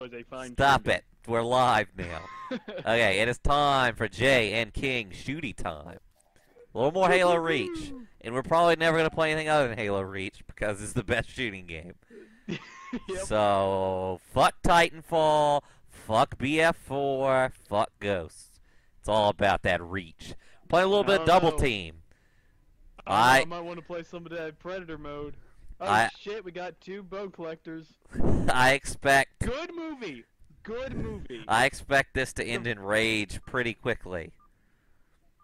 was a fine. Stop it. We're live now. okay, it is time for Jay and King shooty time. A little more Halo Reach. And we're probably never going to play anything other than Halo Reach because it's the best shooting game. Yep. So, fuck Titanfall, fuck BF4, fuck Ghosts. It's all about that Reach. Play a little bit don't Double know. Team. I, I- might want to play some of that Predator mode. Oh I- shit, we got two bone collectors. I expect Good movie. Good movie. I expect this to end in rage pretty quickly.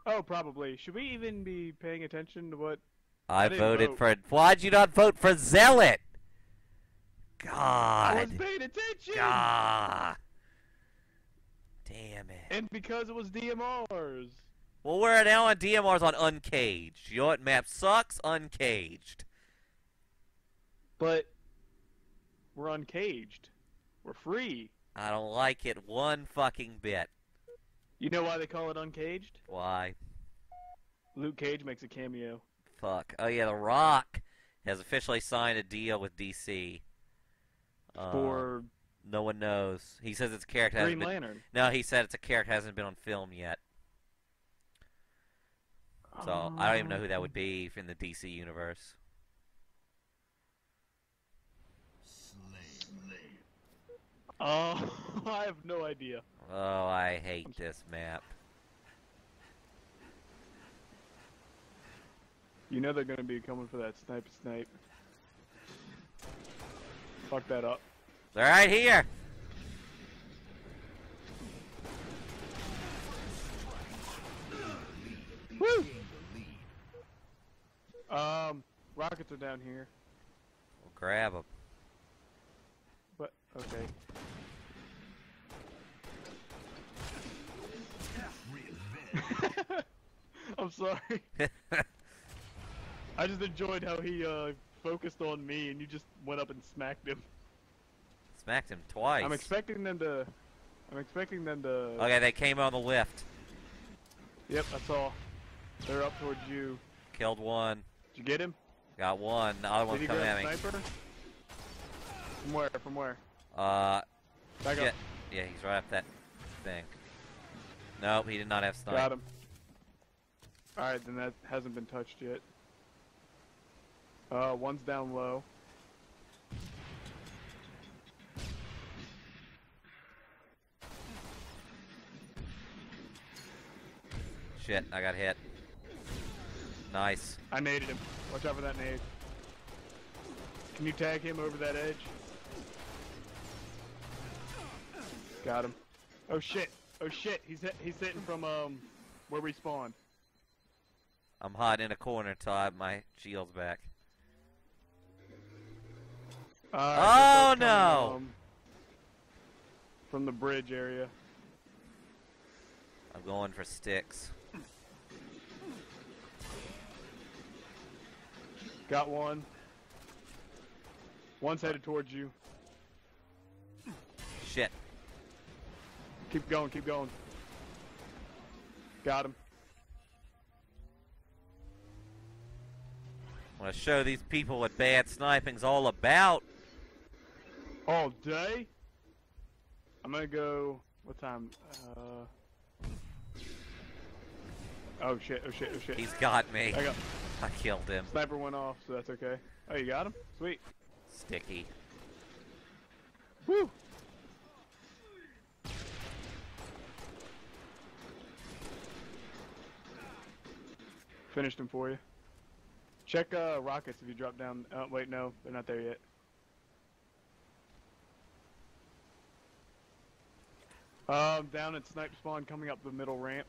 oh, probably. Should we even be paying attention to what? I, didn't voted vote. for. Why'd you not vote for Zealot? God. I was paying attention. God. Damn it. And because it was DMRs. Well, we're now on DMRs on Uncaged. You know what map sucks? Uncaged. But we're uncaged. We're free. I don't like it one fucking bit. You know why they call it uncaged? Why? Luke Cage makes a cameo. Fuck. Oh yeah, The Rock has officially signed a deal with DC. Uh, for no one knows. He says it's a character Green hasn't been. Lantern. No, he said it's a character hasn't been on film yet. So I don't even know who that would be in the DC universe. Oh, I have no idea. Oh, I hate this map. You know they're gonna be coming for that snipe snipe. Fuck that up. They're right here. Woo! Um, rockets are down here, We'll grab them. but okay. I'm sorry. I just enjoyed how he uh, focused on me and you just went up and smacked him. Smacked him twice. I'm expecting them to. I'm expecting them to. Okay, they came on the lift. Yep, I saw. They're up towards you. Killed one. Did you get him? Got one. The other Did one's coming at me. sniper? From where? From where? Uh, Back shit. up. Yeah, he's right up that thing. Nope, he did not have snipe. Got him. Alright, then that hasn't been touched yet. Uh, one's down low. Shit, I got hit. Nice. I naded him. Watch out for that nade. Can you tag him over that edge? Got him. Oh shit. Oh shit. He's hit, he's hitting from um where we spawned. I'm hiding in a corner until I have my shields back. Uh, Oh, no. coming, um, from the bridge area. I'm going for sticks. Got one. One's headed towards you. Shit. Keep going, keep going. Got him. I want to show these people what bad sniping's all about. All day? I'm gonna go. What time? Uh. Oh shit, oh shit, oh shit. He's got me. I got. I killed him. Sniper went off, so that's okay. Oh, you got him? Sweet. Sticky. Woo! Finished them for you. Check uh, rockets if you drop down. Oh, wait, no, they're not there yet. Um, down at snipe spawn, coming up the middle ramp.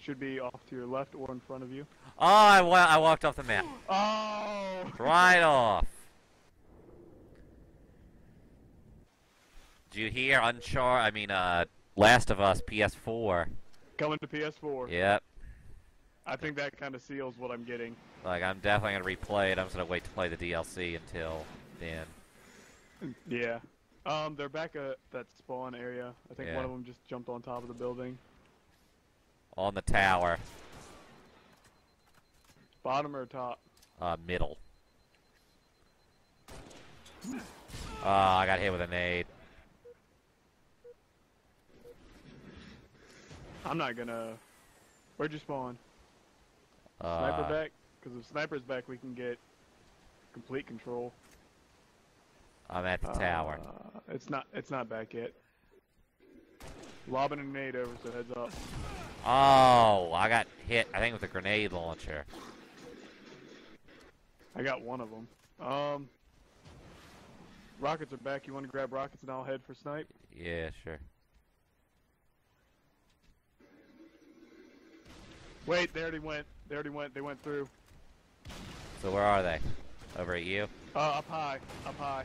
Should be off to your left or in front of you. Oh, I, wa- I walked off the map. Oh! Right off. Do you hear Unchar? I mean, uh, Last of Us PS4. Coming to PS4. Yep. I think that kind of seals what I'm getting. Like, I'm definitely gonna replay it. I'm just gonna wait to play the DLC until then. Yeah. Um, they're back at that spawn area. I think Yeah. one of them just jumped on top of the building. On the tower. Bottom or top? Uh, middle. Oh, I got hit with a nade. I'm not gonna. Where'd you spawn? Uh, Sniper back? Because if sniper's back, we can get complete control. I'm at the tower. Uh, it's not. It's not back yet. Lobbing a grenade over, so heads up. Oh, I got hit. I think with a grenade launcher. I got one of them. Um, rockets are back. You want to grab rockets, and I'll head for snipe. Yeah, sure. Wait, they already went. They already went. They went through. So where are they? Over at you? Uh, up high. Up high.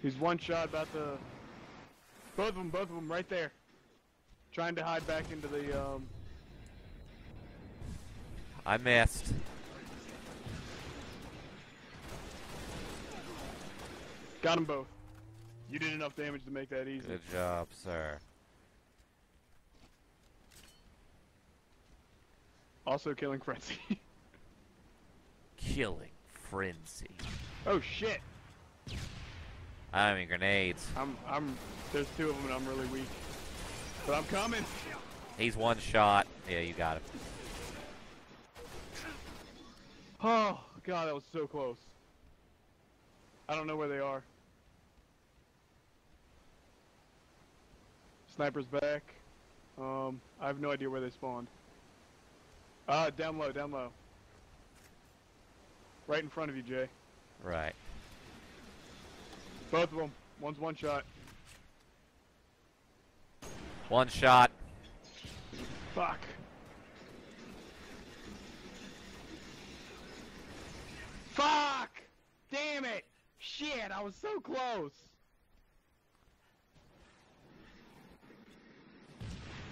He's one shot about the. Both of them. Both of them. Right there. Trying to hide back into the um. I missed. Got them both. You did enough damage to make that easy. Good job, sir. Also killing Frenzy. Killing frenzy. oh shit. I don't have grenades. I'm. I'm. There's two of them, and I'm really weak. But I'm coming. He's one shot. Yeah, you got him. Oh god, that was so close. I don't know where they are. Sniper's back. Um, I have no idea where they spawned. Uh, down low, down low. Right in front of you, Jay. Right. Both of them. One's one shot. One shot. Fuck. Fuck! Damn it! Shit, I was so close!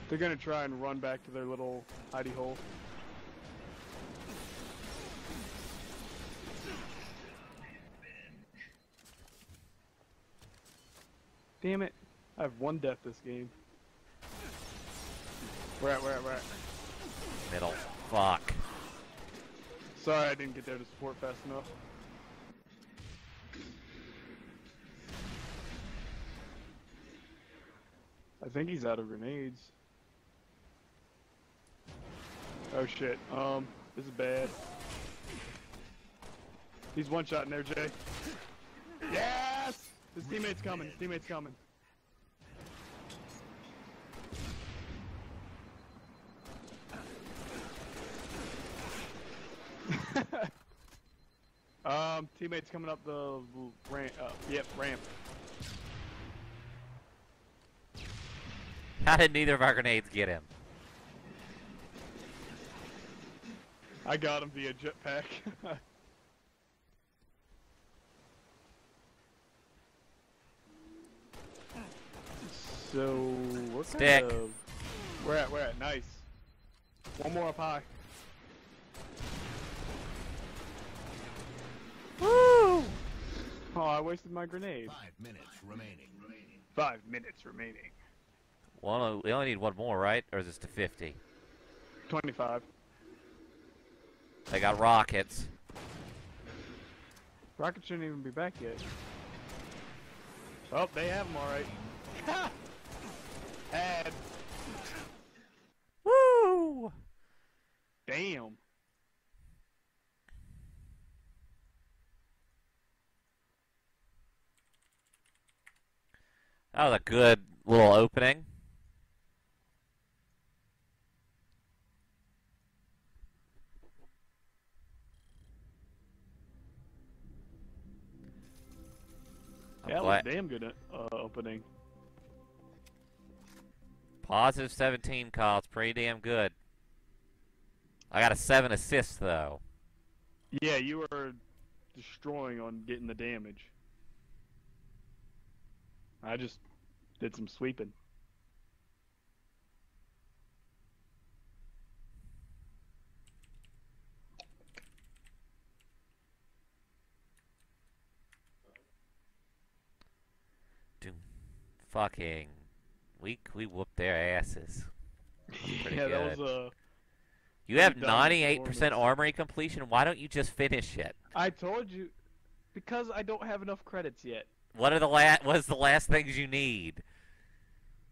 They're gonna try and run back to their little hidey hole. Damn it. I have one death this game. We're at, we're at, we're at. Middle. Fuck. Sorry I didn't get there to support fast enough. I think he's out of grenades. Oh shit. Um, this is bad. He's one shot in there, Jay. Yes! His teammate's coming. His teammate's coming. um, teammates coming up the ramp. Uh, yep, ramp. How did neither of our grenades get him? I got him via jetpack. so, what Stick. kind of... We're at, we're at, nice. One more up high. Woo! Oh, I wasted my grenade. Five minutes remaining. Five minutes remaining. One. We only need one more, right? Or is this to 50? 25. They got rockets. Rockets shouldn't even be back yet. Oh, they have them alright. Had. Woo! Damn. That was a good little opening. Yeah, that was a damn good uh, opening. Positive 17 calls, pretty damn good. I got a 7 assist, though. Yeah, you were destroying on getting the damage. I just did some sweeping. Fucking. We, we whooped their asses. Pretty yeah, that was uh You have 98% armory completion. Why don't you just finish it? I told you Because I don't have enough credits yet. What are the last? What's the last things you need?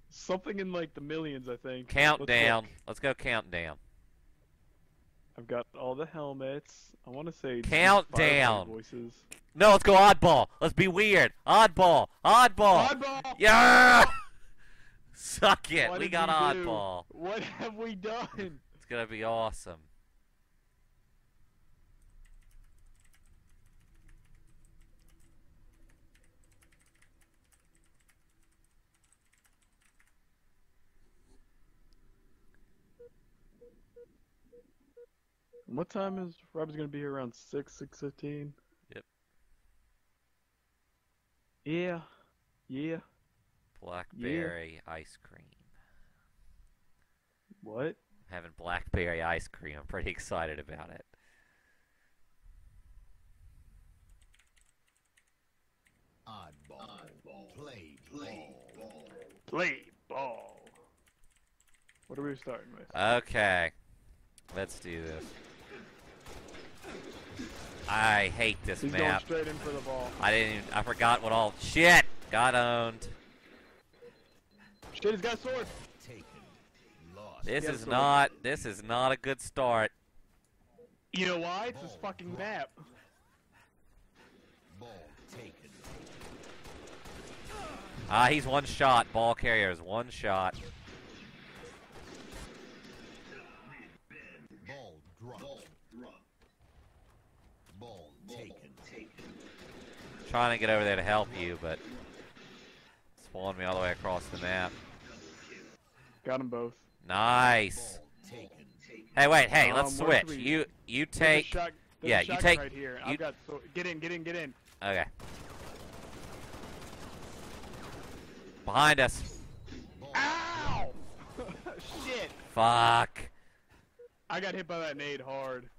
Something in like the millions, I think. Let's Countdown. Let's go countdown. I've got all the helmets. I want to say two Countdown. Voices. No, let's go oddball. Let's be weird. Oddball. Oddball. Oddball. Yeah. Suck it. What we got we do? oddball. What have we done? It's gonna be awesome. What time is Rob's gonna be here around six, six fifteen? Yep. Yeah. Yeah. Blackberry ice cream. What? having blackberry ice cream. I'm pretty excited about it. Oddball. Play ball. Play ball. What are we starting with? Okay. Let's do this. I hate this He's going map. straight in for the ball. I didn't even, I forgot what all shit got owned. Shit, he's got sword. Taken. Lost. This is so- not this is not a good start. You know why? It's this fucking map. Ball taken. Ah, he's one shot. Ball carrier is one shot. Ball dropped. Ball taken. Trying to get over there to help you, but it's spawned me all the way across the map. Got them both. Nice. Hey, wait. Hey, Um, let's where switch. we- You you take. shot- yeah, you take- right here. you- I've got so get in, get in, get in. Okay. Behind us. Ow! Shit! Fuck. I got hit by that nade hard.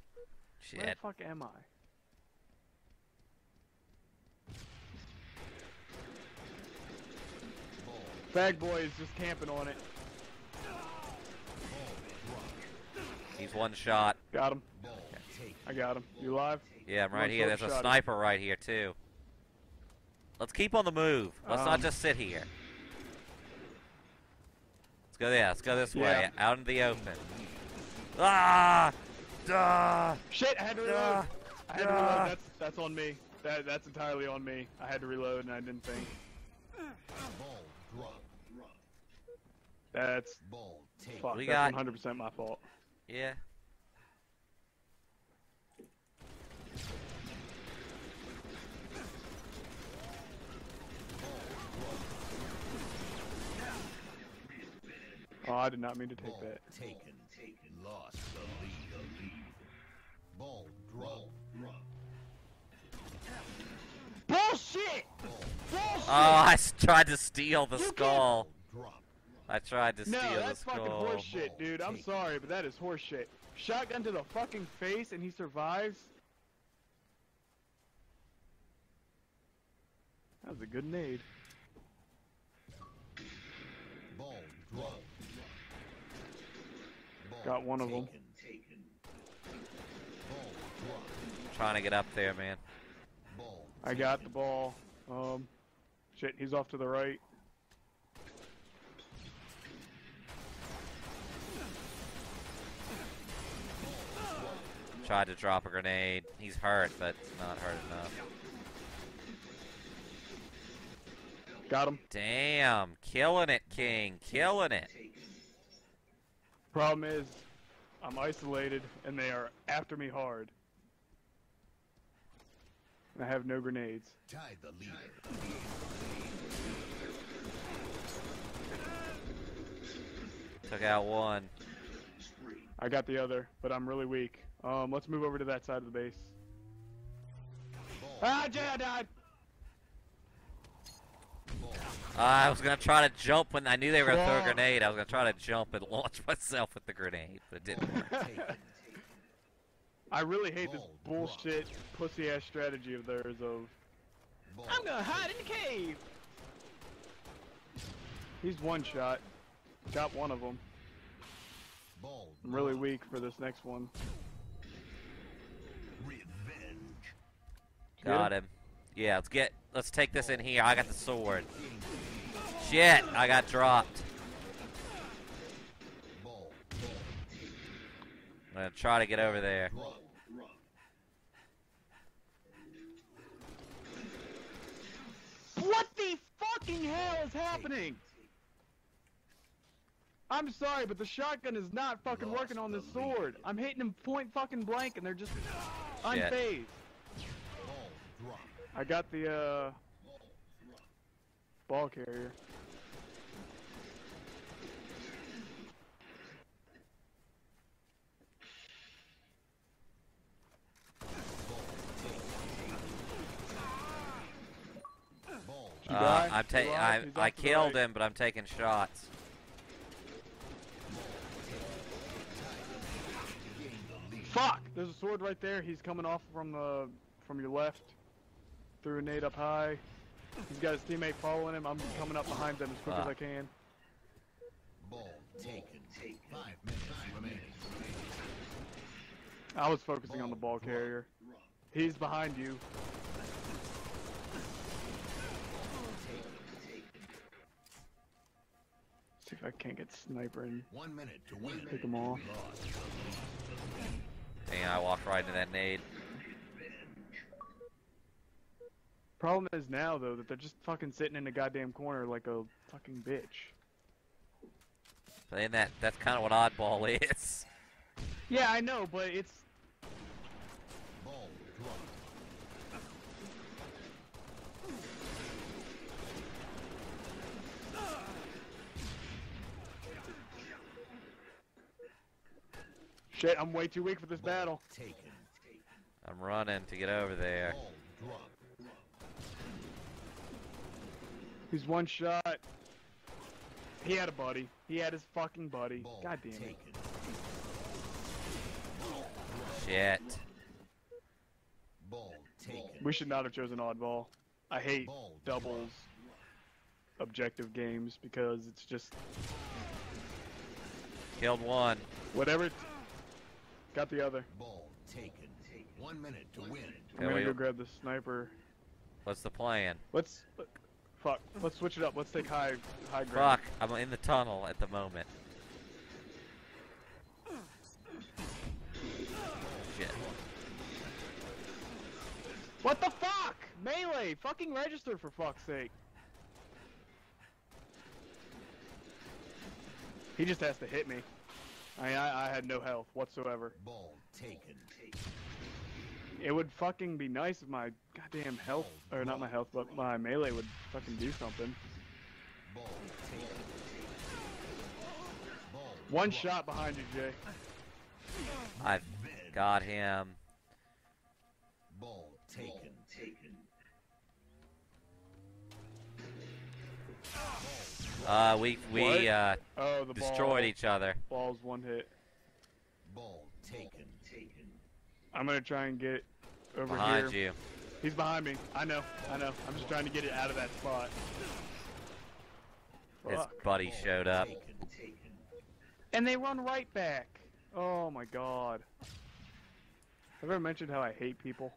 Shit. Where the fuck am I? Fag boy is just camping on it. He's one shot. Got him. Ball taken. I got him. You live? Yeah, I'm right One here. There's a shot. sniper right here too. Let's keep on the move. Let's not Um, just sit here. Let's go there. Let's go this way, out into the open. Ah! Ah! Shit! I had to reload. Ah! I had to reload. That's that's on me. That that's entirely on me. I had to reload and I didn't think. Ball dropped. That's Ball taken. fuck. We that's got- 100% my fault. Yeah. Oh, I did not mean to take Ball that. taken. Taken. Lost the lead. Ball dropped. Bullshit! Bullshit! Oh, I s- tried to steal the You can't- skull. Ball dropped. I tried to No, steal that's fucking horseshit, dude. I'm sorry, but that is horseshit. Shotgun to the fucking face and he survives? That was a good nade. Ball. Ball Got one of taken. Ball dropped. Trying to get up there, man. Ball I got the ball. Um, shit, he's off to the right. Tried to drop a grenade. He's hurt, but not hurt enough. Got him. Damn, killing it, King, killing it. Problem is, I'm isolated and they are after me hard. And I have no grenades. tied the leader. Took out one. I got the other, but I'm really weak. Um, let's move over to that side of the base. Ball. Ah, Jay, I died! Ball. I was gonna try to jump when I knew they were gonna throw a grenade. I was gonna try to jump and launch myself with the grenade, but it didn't work. I really hate this bullshit, pussy ass strategy of theirs of I'm gonna hide in the cave. He's one shot. Got one of them. I'm really weak for this next one. Got him. Yeah, let's get. Let's take this in here. I got the sword. Shit, I got dropped. I'm gonna try to get over there. What the fucking hell is happening? I'm sorry, but the shotgun is not fucking Lost working on this the sword. I'm hitting him point fucking blank, and they're just unfazed. Ball. Drop. I got the uh ball carrier. Ball. Did you Uh. I'm You taking. I I off to the killed right. him, but I'm taking shots. Fuck! There's a sword right there. He's coming off from the from your left. Threw a nade up high. He's got his teammate following him. I'm coming up behind them as quick as ah. I can. Ball. Taken. Take Five minutes remaining. I was focusing on the ball carrier. He's behind you. See if I can't get sniper in. One minute to win. Pick 'em off. Lost. Dang, I walked right into that nade. Problem is now though that they're just fucking sitting in a goddamn corner like a fucking bitch. And that that's kind of what oddball is. Yeah, I know, but it's shit. I'm way too weak for this battle. I'm running to get over there. Ball. Drop. He's one shot. He had a buddy. He had his fucking buddy. Ball. God damn it. Shit. Ball. Taken. We should not have chosen oddball. I hate Ball. doubles objective games because it's just Killed one. whatever. T- got the other. Ball. Taken. One minute to win. I'm gonna we- go grab the sniper. What's the plan? Let's. Fuck. Let's switch it up. Let's take high high ground. Fuck, I'm in the tunnel at the moment. Shit. What the fuck? Melee! Fucking register for fuck's sake. He just has to hit me. I I, I had no health whatsoever. Ball. Taken. It would fucking be nice if my goddamn health, or not my health, but my melee would fucking do something. Ball. Taken. Ball. One shot behind you, Jay. I've got him. Ball. Taken. Uh, we we uh Oh, the ball. destroyed each other. Ball's one hit. Ball. Taken. I'm gonna try and get over Behind here. you. He's behind me. I know. I know. I'm just trying to get it out of that spot. His Fuck. buddy showed up. And they run right back. Oh my god. Have I ever mentioned how I hate people?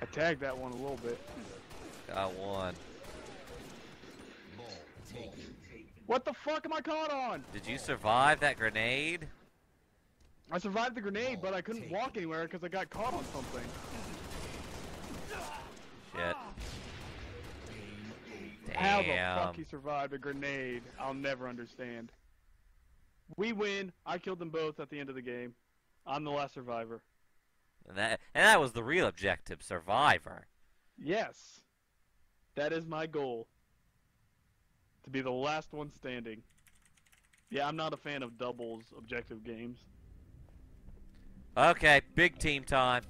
I tagged that one a little bit. Got one. Ball. Taken. What the fuck am I caught on? Did you survive that grenade? I survived the grenade, but I oh, couldn't walk anywhere because I got caught on something. Shit. Damn. How the fuck he survived a grenade, I'll never understand. We win. I killed them both at the end of the game. I'm the last survivor. And that and that was the real objective, survivor. Yes. That is my goal. To be the last one standing. Yeah, I'm not a fan of doubles objective games. Okay, big team time.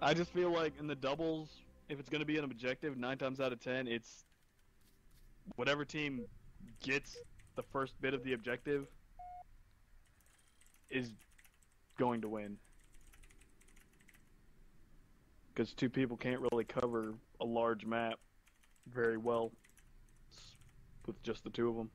I just feel like in the doubles, if it's going to be an objective, nine times out of ten, it's whatever team gets the first bit of the objective is going to win. Because two people can't really cover a large map very well with just the two of them.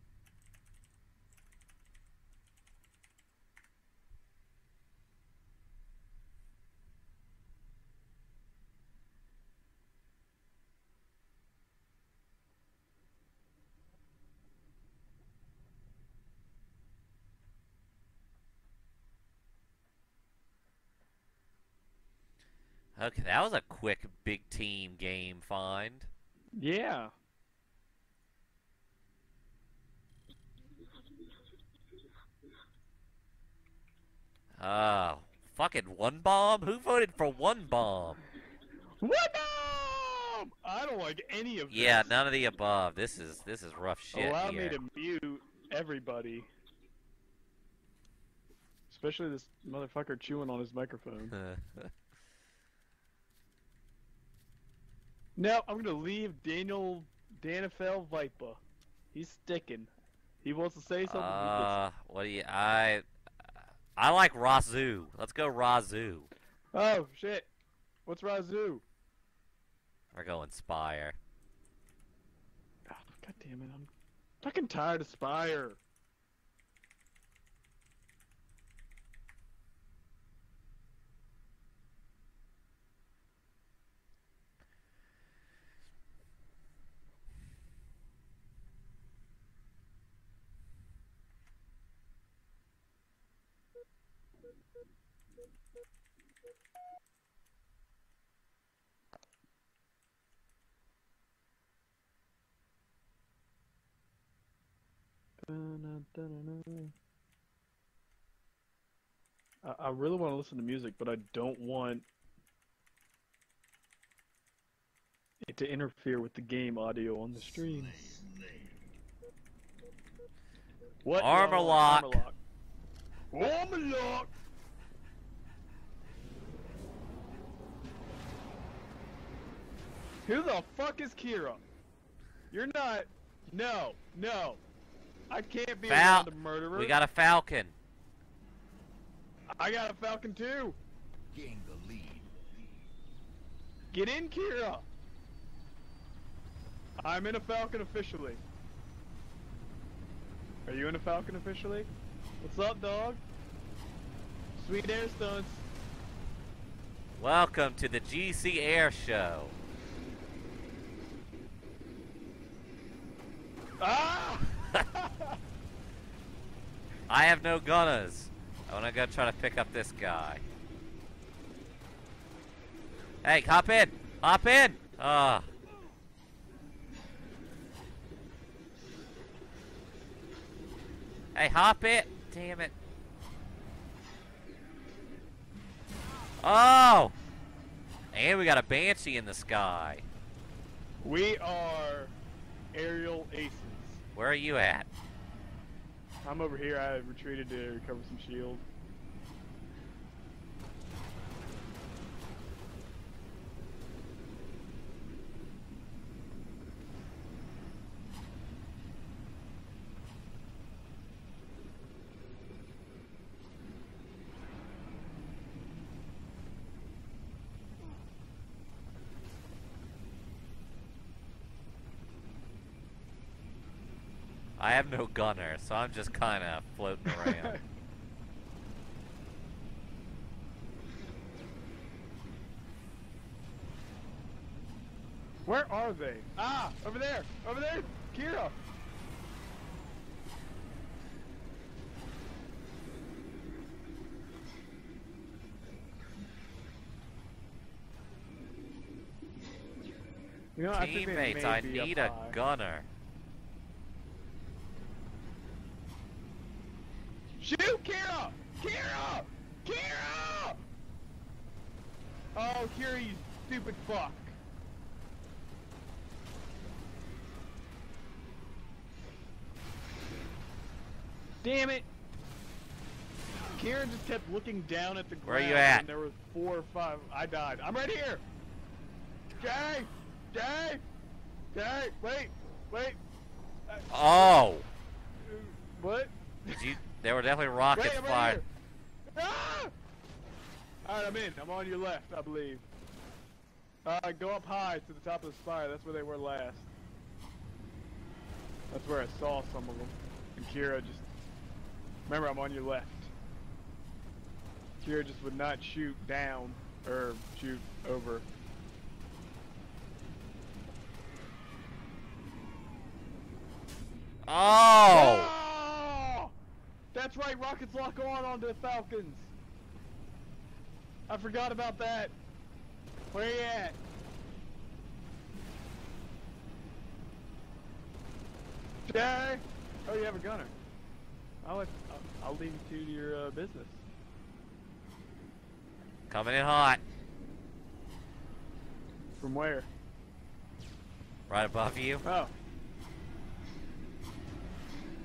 Okay, that was a quick big team game find. Yeah. Oh, fucking one bomb? Who voted for one bomb? What? No! I don't like any of this. Yeah, none of the above. This is this is rough shit Allow here. me to mute everybody. Especially this motherfucker chewing on his microphone. no, I'm gonna leave Daniel Danifel Viper. He's sticking. He wants to say something. uh, what do you? I I like Razoo. Let's go Razoo. oh shit! What's Razoo? We're going Spire. Oh, God damn it! I'm fucking tired of Spire. I, I really want to listen to music, but I don't want it to interfere with the game audio on the stream. What? Armor No, lock. Armor lock. Armor lock. Who the fuck is Kira? You're not. No, no. I can't be Fal- around a murderer. We got a Falcon. I got a Falcon too. Gain the lead. Get in, Kira. I'm in a Falcon officially. Are you in a Falcon officially? What's up, dog? Sweet air stunts. Welcome to the GC Air Show. Ah! I have no gunners. I wanna go try to pick up this guy. Hey, hop in! Hop in! Ah. Hey, hop it! Damn it. Oh! And we got a Banshee in the sky. we are aerial aces. Where are you at? I'm over here. I retreated to recover some shield. I have no gunner, so I'm just kind of floating around. Where are they? Ah, over there, over there, Kira. You know, I Teammates, may I need a high. gunner. Shoot, Kira! Kira! Kira! Oh, Kira, you stupid fuck. Damn it! Kieran just kept looking down at the ground. Where are you at? And there were four or five. I died. I'm right here. Jay, Jay, Jay. Wait, wait. Oh! what? Did you? There were definitely rockets Wait, right fired. Ah! Alright, I'm in. I'm on your left, I believe. Uh, go up high to the top of the spire. That's where they were last. That's where I saw some of them. And Kira just... Remember, I'm on your left. Kira just would not shoot down, or shoot over. Oh! Oh! That's right, rockets lock on onto the Falcons. I forgot about that. Where you at? Jay! Oh, you have a gunner. I'll, let, I'll, I'll leave you to your uh, business. Coming in hot. From where? Right above you. Oh.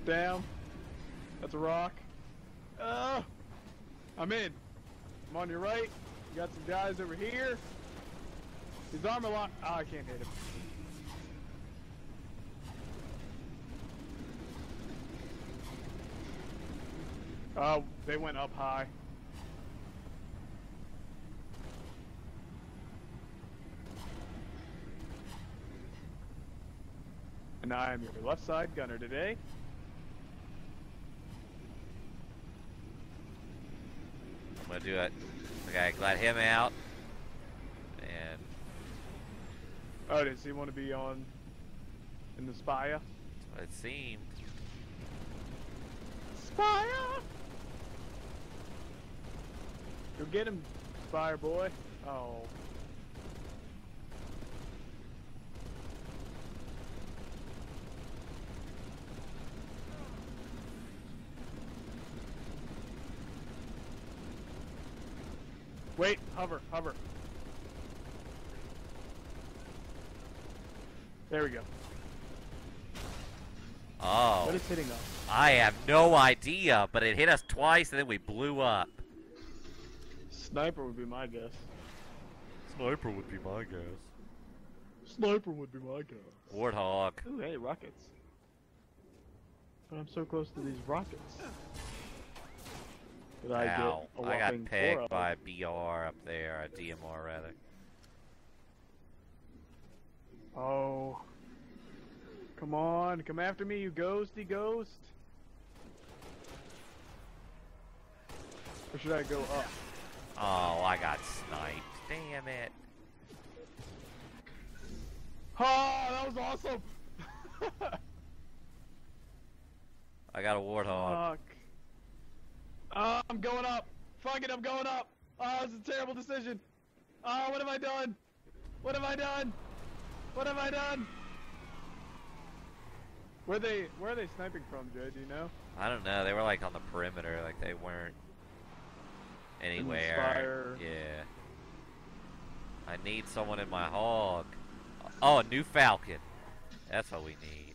Damn. That's a rock. Oh. I'm in. I'm on your right. You got some guys over here. His armor lock. Oh, I can't hit him. Oh, they went up high. And I am your left side gunner today. I'm gonna do it. Okay, let him out. And Oh, does he want to be on in the Spire? it seemed. Spire! Go get him, Spire boy. Oh. Wait, hover, hover. There we go. Oh, What is hitting us? I have no idea, but it hit us twice and then we blew up. Sniper would be my guess. Sniper would be my guess. Sniper would be my guess. Warthog. Ooh, hey, rockets. But I'm so close to these rockets. Did I Ow. get a I got whopping four pegged by a? BR up there, a DMR rather. Oh. Come on, come after me, you ghosty ghost. Or should I go up? Oh, I got sniped. Damn it. Oh, that was awesome! I got a Warthog. Fuck. Oh, I'm going up. Fuck it, I'm going up. Ah, oh, it's a terrible decision. Oh, what have I done? What have I done? What have I done? Where they where are they sniping from, Jay? Do you know? I don't know. They were like on the perimeter, like they weren't anywhere. Yeah. I need someone in my hog. Oh, a new Falcon. That's what we need.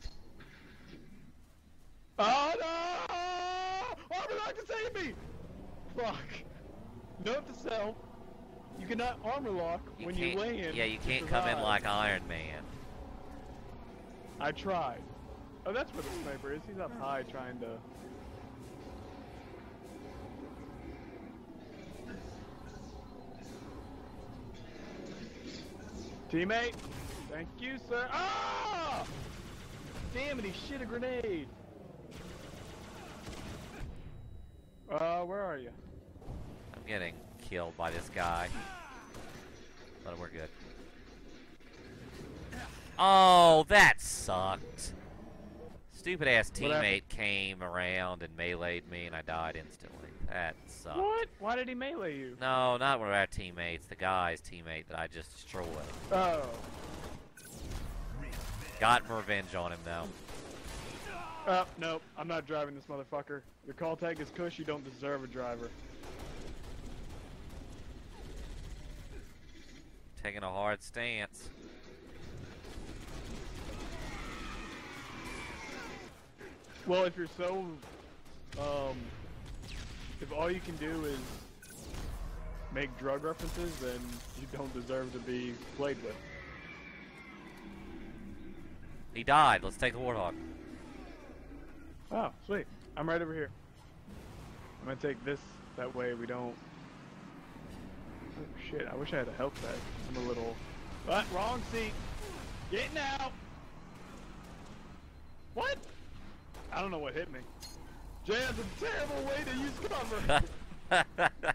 Oh no! Lock to save me! Fuck. Note to self: You cannot armor lock You when you lay in. yeah, you can't come in like Iron Man. I tried. Oh, that's where the sniper is. He's up high trying to. Teammate! Thank you, sir. Ah! Damn it, he shit a grenade. Uh, where are you? I'm getting killed by this guy. But we're good. Oh, that sucked. Stupid ass teammate came around and meleeed me and I died instantly. That sucked. What? Why did he melee you? No, not one of our teammates. The guy's teammate that I just destroyed. Oh. Got revenge on him though. Uh, nope. I'm not driving this motherfucker. Your call tag is cush. You don't deserve a driver. Taking a hard stance. Well, if you're so, um, if all you can do is make drug references, then you don't deserve to be played with. He died. Let's take the warthog. Oh, sweet. I'm right over here. I'm gonna take this. That way we don't. Oh shit! I wish I had a health pack. I'm a little. What? Wrong seat. Getting out. What? I don't know what hit me. Jay has a terrible way to use cover.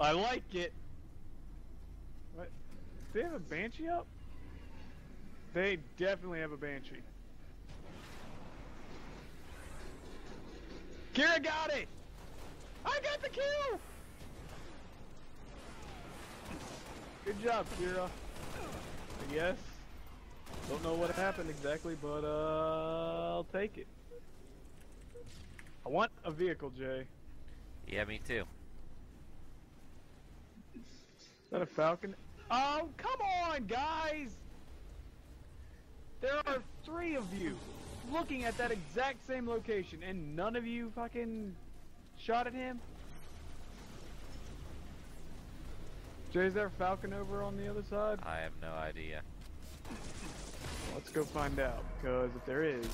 I like it. What? Do they have a banshee up? They definitely have a banshee. Kira got it! I got the kill! Good job, Kira. I guess. Don't know what happened exactly, but uh, I'll take it. I want a vehicle, Jay. Yeah, me too. Is that a Falcon? Oh, come on, guys! There are three of you looking at that exact same location, and none of you fucking shot at him? Jay, is there a Falcon over on the other side? I have no idea. Let's go find out, because if there is...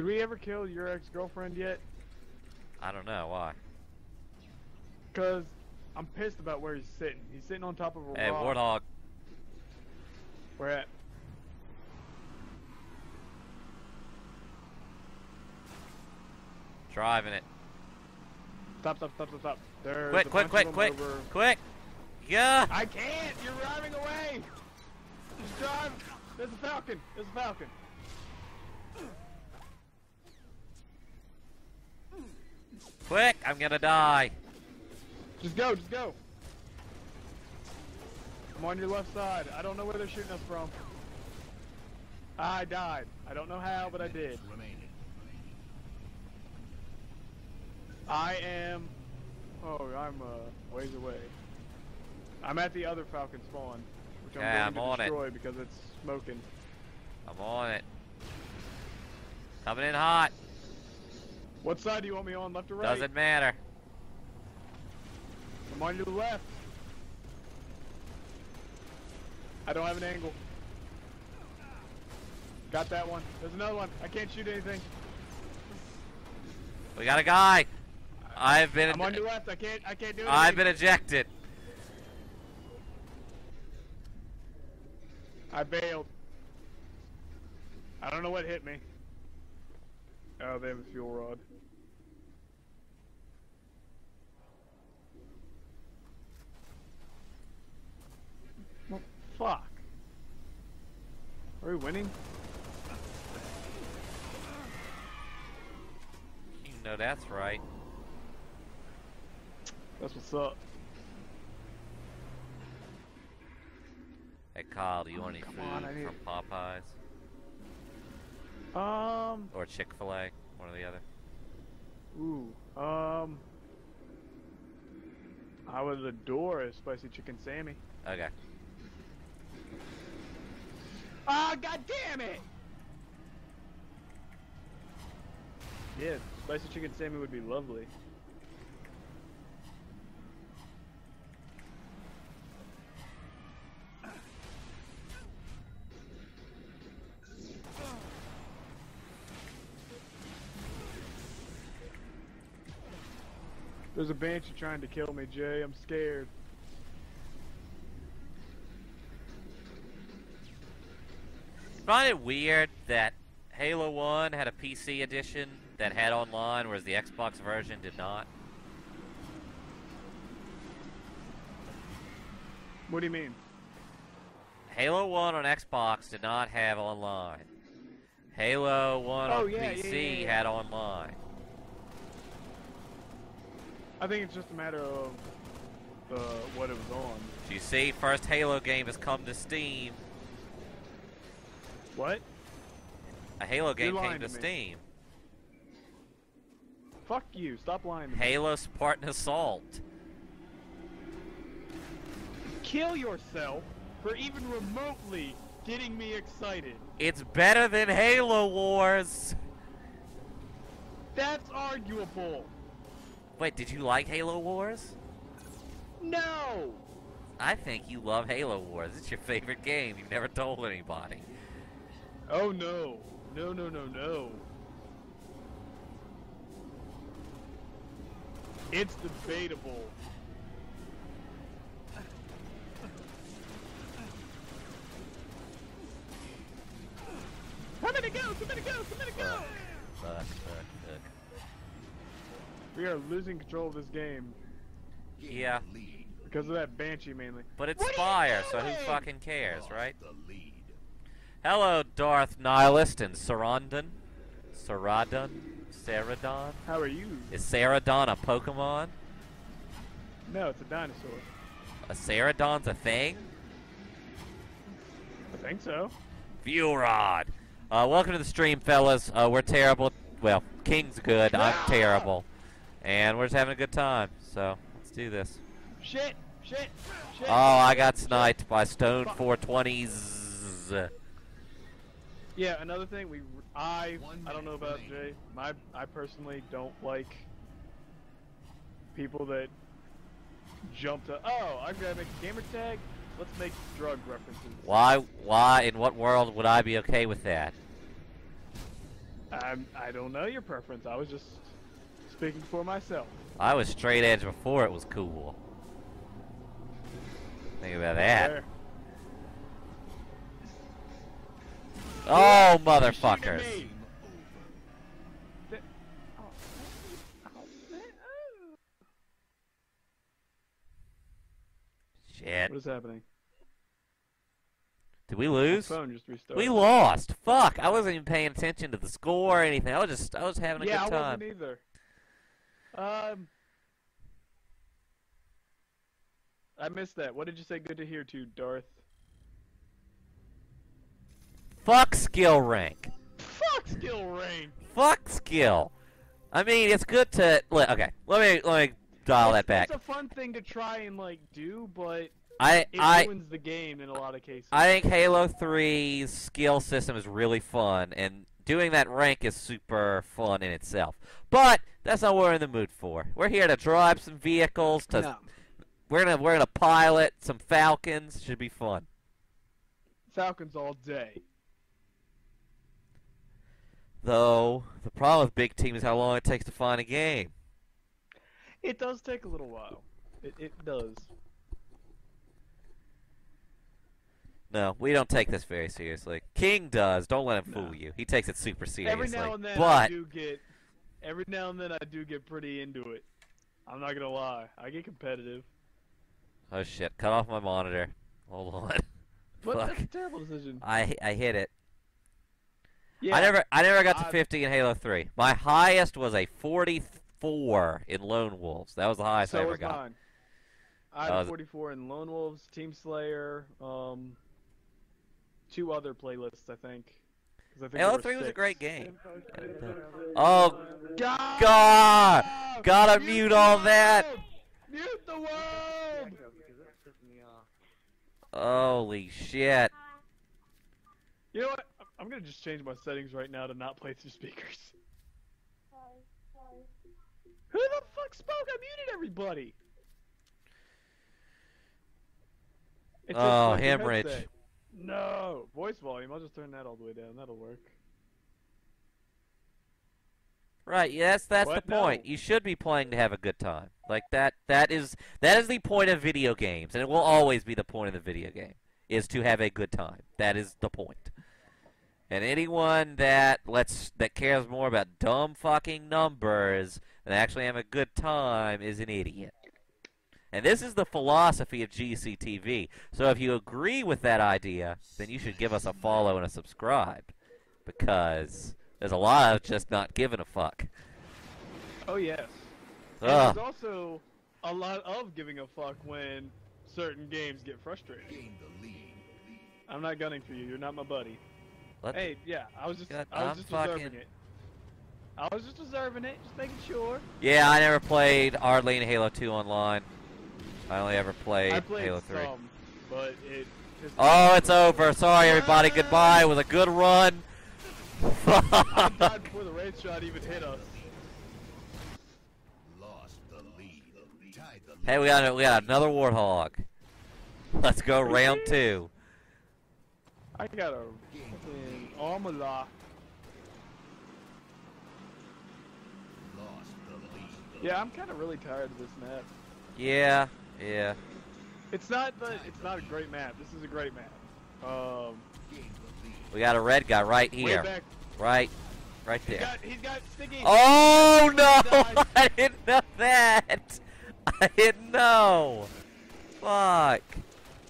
Did we ever kill your ex-girlfriend yet? I don't know why. Because I'm pissed about where he's sitting. He's sitting on top of a Hey, rock. Warthog. Where at? Driving it. Stop, stop, stop, stop, stop. There's Quick, quick, quick, quick, over- quick! Yeah! I can't! You're driving away! Just drive! There's a falcon! There's a falcon! Quick! I'm gonna die. Just go, just go! I'm on your left side. I don't know where they're shooting us from. I died. I don't know how, but I did. I am... Oh, I'm uh, ways away. I'm at the other falcon spawn, which I'm Yeah, going I'm to on it. destroy because it's smoking. I'm on it. Coming in hot. What side do you want me on, left or right? Doesn't matter. I'm on your left. I don't have an angle. Got that one. There's another one. I can't shoot anything. We got a guy. I've been. I'm on your left. I can't. I can't do anything. I've been ejected. I bailed. I don't know what hit me. Oh, they have a fuel rod. Well, fuck. Are we winning? You know that's right. That's what's up. Hey Kyle, do you want any food on, need- from Popeyes Um. or Chick Fil A? One or the other. Ooh. Um. I would adore a spicy chicken Sammy. Okay. Ah, god damn it! Yeah, spicy chicken Sammy would be lovely. There's a banshee trying to kill me, Jay. I'm scared. Find it weird that Halo 1 had a PC edition that had online, whereas the Xbox version did not. What do you mean? Halo 1 on Xbox did not have online. Halo 1 Oh, on yeah, PC yeah, yeah. had online. I think it's just a matter of uh, what it was on. Do you see? First Halo game has come to Steam. What? A Halo game came to to. Steam. Fuck you. Stop lying. Halo Spartan Assault. Kill yourself for even remotely getting me excited. It's better than Halo Wars. That's arguable. Wait, did you like Halo Wars? No! I think you love Halo Wars. It's your favorite game. You've never told anybody. Oh no. No, no, no, no. It's debatable. Come to go! Come to go! Come to go! Fuck, fuck, fuck. We are losing control of this game. Yeah, Because of that Banshee mainly. but it's What are you Spire, so who fucking cares, Lost right? Hello, Darth Nihilist and Sarandon. Saradon? Saradon? How are you? Is Saradon a Pokemon? No, it's a dinosaur. A Saradon's a thing? I think so. Fuel Rod. Uh, welcome to the stream, fellas. Uh, we're terrible. Well, King's good. I'm terrible. And we're just having a good time. So, let's do this. Shit! Shit! Shit! Oh, I got sniped by Stone 420s. Yeah, another thing, we I I don't know about. Jay. My I personally don't like people that jump to oh I'm gonna make a gamer tag. Let's make drug references. Why, why, in what world would I be okay with that? I'm, I don't know your preference. I was just speaking for myself. I was straight edge before it was cool. Think about that. There. Oh, motherfuckers. me. Game over. Th- man. Shit. What is happening? Did we lose? just. We lost. Fuck. I wasn't even paying attention to the score or anything. I was just, I was having a yeah, good I time. wasn't either. Um, I missed that. What did you say? Good to hear to Darth. Fuck skill rank. Fuck skill rank. Fuck skill. I mean, it's good to. Okay, let me let me dial that back. It's a fun thing to try and like do, but I it I ruins the game in a lot of cases. I think Halo 3's skill system is really fun, and doing that rank is super fun in itself. But that's not what we're in the mood for. We're here to drive some vehicles. To no. we're gonna we're gonna pilot some Falcons. Should be fun. Falcons all day. Though the problem with big team is how long it takes to find a game. It does take a little while. It, it does. No, we don't take this very seriously. King does. Don't let him No. fool you. He takes it super seriously. Every now and then I but do get. Every now and then I do get pretty into it. I'm not gonna lie. I get competitive. oh shit, cut off my monitor. Hold on. But Fuck. that's a terrible decision. I I hit it. Yeah. I never I never got to 50 in Halo 3. My highest was a 44 in Lone Wolves. That was the highest so I ever was got. mine. I That had was- 44 in Lone Wolves, Team Slayer, um, two other playlists, I think. 'Cause I think Halo 3 was a great game. Oh God! God! Gotta mute all that. Mute the world! holy shit. You know what? I'm- I'm gonna just change my settings right now to not play through speakers. Who the fuck spoke? I muted everybody. It says Oh, plug your No, voice volume. I'll just turn that all the way down. That'll work. Right, yes, that's What? the point. No. You should be playing to have a good time. Like that that is that is the point of video games, and it will always be the point of the video game is to have a good time. That is the point. And anyone that lets that cares more about dumb fucking numbers than actually having a good time is an idiot. And this is the philosophy of GECTV. So if you agree with that idea, then you should give us a follow and a subscribe. Because there's a lot of just not giving a fuck. Oh yes. And Ugh. there's also a lot of giving a fuck when certain games get frustrating. Gain the lead. I'm not gunning for you. You're not my buddy. Let- Hey, yeah, I was just, God, I was I'm just fucking- observing it. I was just observing it, just making sure. Yeah, I never played hardly in Halo 2 online. I only ever played, I played Halo 3. some, but it. Oh, it's over. Sorry, everybody. Goodbye. It was a good run. I died before the raid shot even hit us. Lost the lead. Tied the lead. hey, we got we got another warthog. Let's go round two. I got a fucking armor lock. Lost the lead. Yeah, I'm kind of really tired of this map. Yeah, yeah. It's not the, it's not a great map. This is a great map. Um, Gain the lead. We got a red guy right here. back, Right, right he's there. got, he's got sticky. Oh Died. no! I didn't know that. I didn't know. Fuck.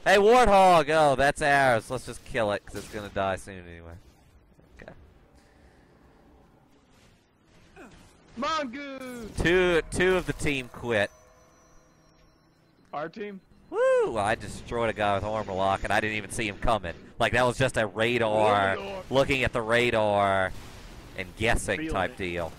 Hey, Warthog. Oh, that's ours. Let's just kill it because it's gonna die soon anyway. Mongoose! Two, two of the team quit. Our team? Woo! I destroyed a guy with armor lock, and I didn't even see him coming. Like that was just a radar, Radar. looking at the radar and guessing Feeling type it. deal.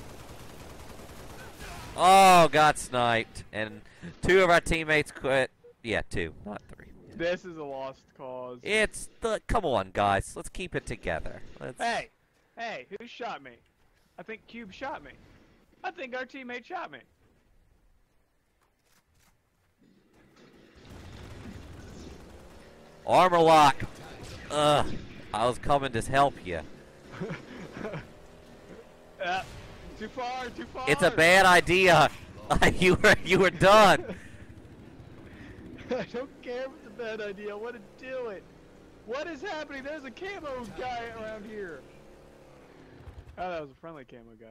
Oh, got sniped, and two of our teammates quit. Yeah, two, not three. This is a lost cause. It's the come on, guys. Let's keep it together. Let's, Hey! Hey, who shot me? I think Cube shot me. I think our teammate shot me. Armor lock. Ugh. I was coming to help you. Uh, too far, too far. It's a bad idea. you were you were done. I don't care if it's a bad idea. I want to do it. What is happening? There's a camo guy around here. Oh, that was a friendly camo guy.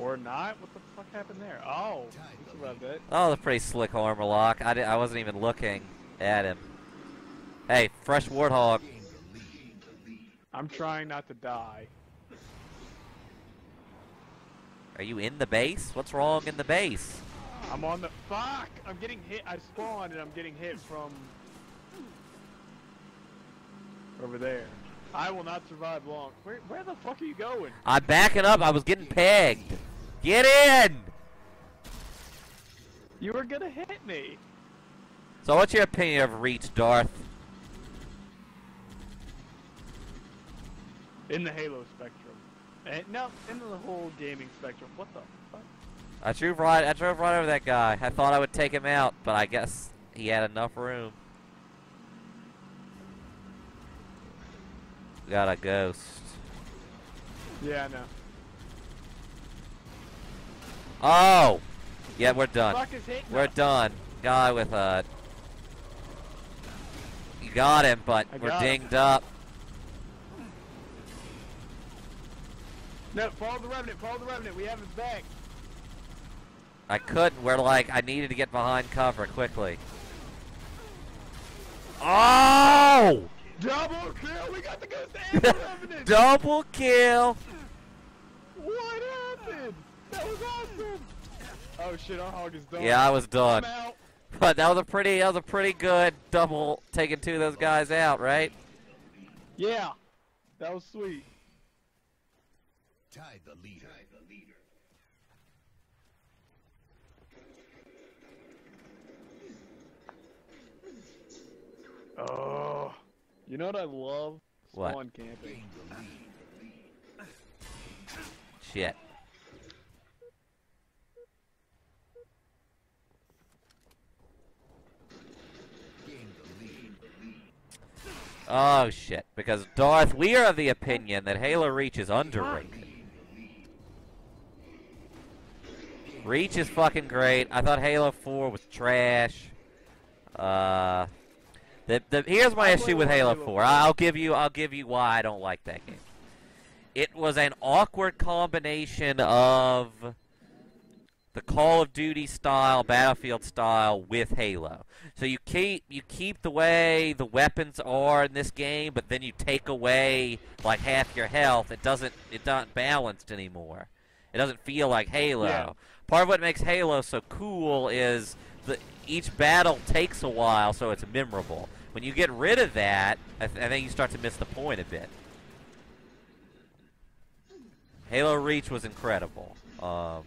Or not? What the fuck happened there? Oh, he survived it. Oh, that's pretty slick armor lock. I, I wasn't even looking at him. Hey, fresh warthog. I'm trying not to die. Are you in the base? What's wrong in the base? I'm on the fuck. I'm getting hit. I spawned and I'm getting hit from over there. I will not survive long. Where where the fuck are you going? I'm backing up. I was getting pegged. Get in! You were gonna hit me. So what's your opinion of Reach, Darth? In the Halo spectrum. And, no, in the whole gaming spectrum. What the fuck? I drove right I drove right over that guy. I thought I would take him out, but I guess he had enough room. Got a ghost. Yeah, I know. Oh! Yeah, we're done. Fuck is hitting We're done. Guy with a. You got him, but I we're got him. dinged up. No, follow the Revenant, follow the Revenant. We have his back. I couldn't. We're like, I needed to get behind cover quickly. Oh! Double kill! We got the Ghost and the Revenant! Double kill! What happened? That was awesome! Oh shit, our hog is done. Yeah, I was done. I'm out. But that was a pretty, that was a pretty good double taking two of those guys out, right? Yeah, that was sweet. Tied the leader. Oh, you know what I love? What? Camping. Gain the lead. Shit. Gain the lead. Oh shit. Because Darth, we are of the opinion that Halo Reach is underrated. Reach is fucking great. I thought Halo 4 was trash. Uh, the, the here's my issue with Halo Halo 4. 4. I'll give you I'll give you why I don't like that game. It was an awkward combination of the Call of Duty style, Battlefield style with Halo. So you keep you keep the way the weapons are in this game, but then you take away like half your health. It doesn't it's not balanced anymore. It doesn't feel like Halo. Yeah. Part of what makes Halo so cool is the each battle takes a while, so it's memorable. When you get rid of that, I, th- I think you start to miss the point a bit. Halo Reach was incredible. Um,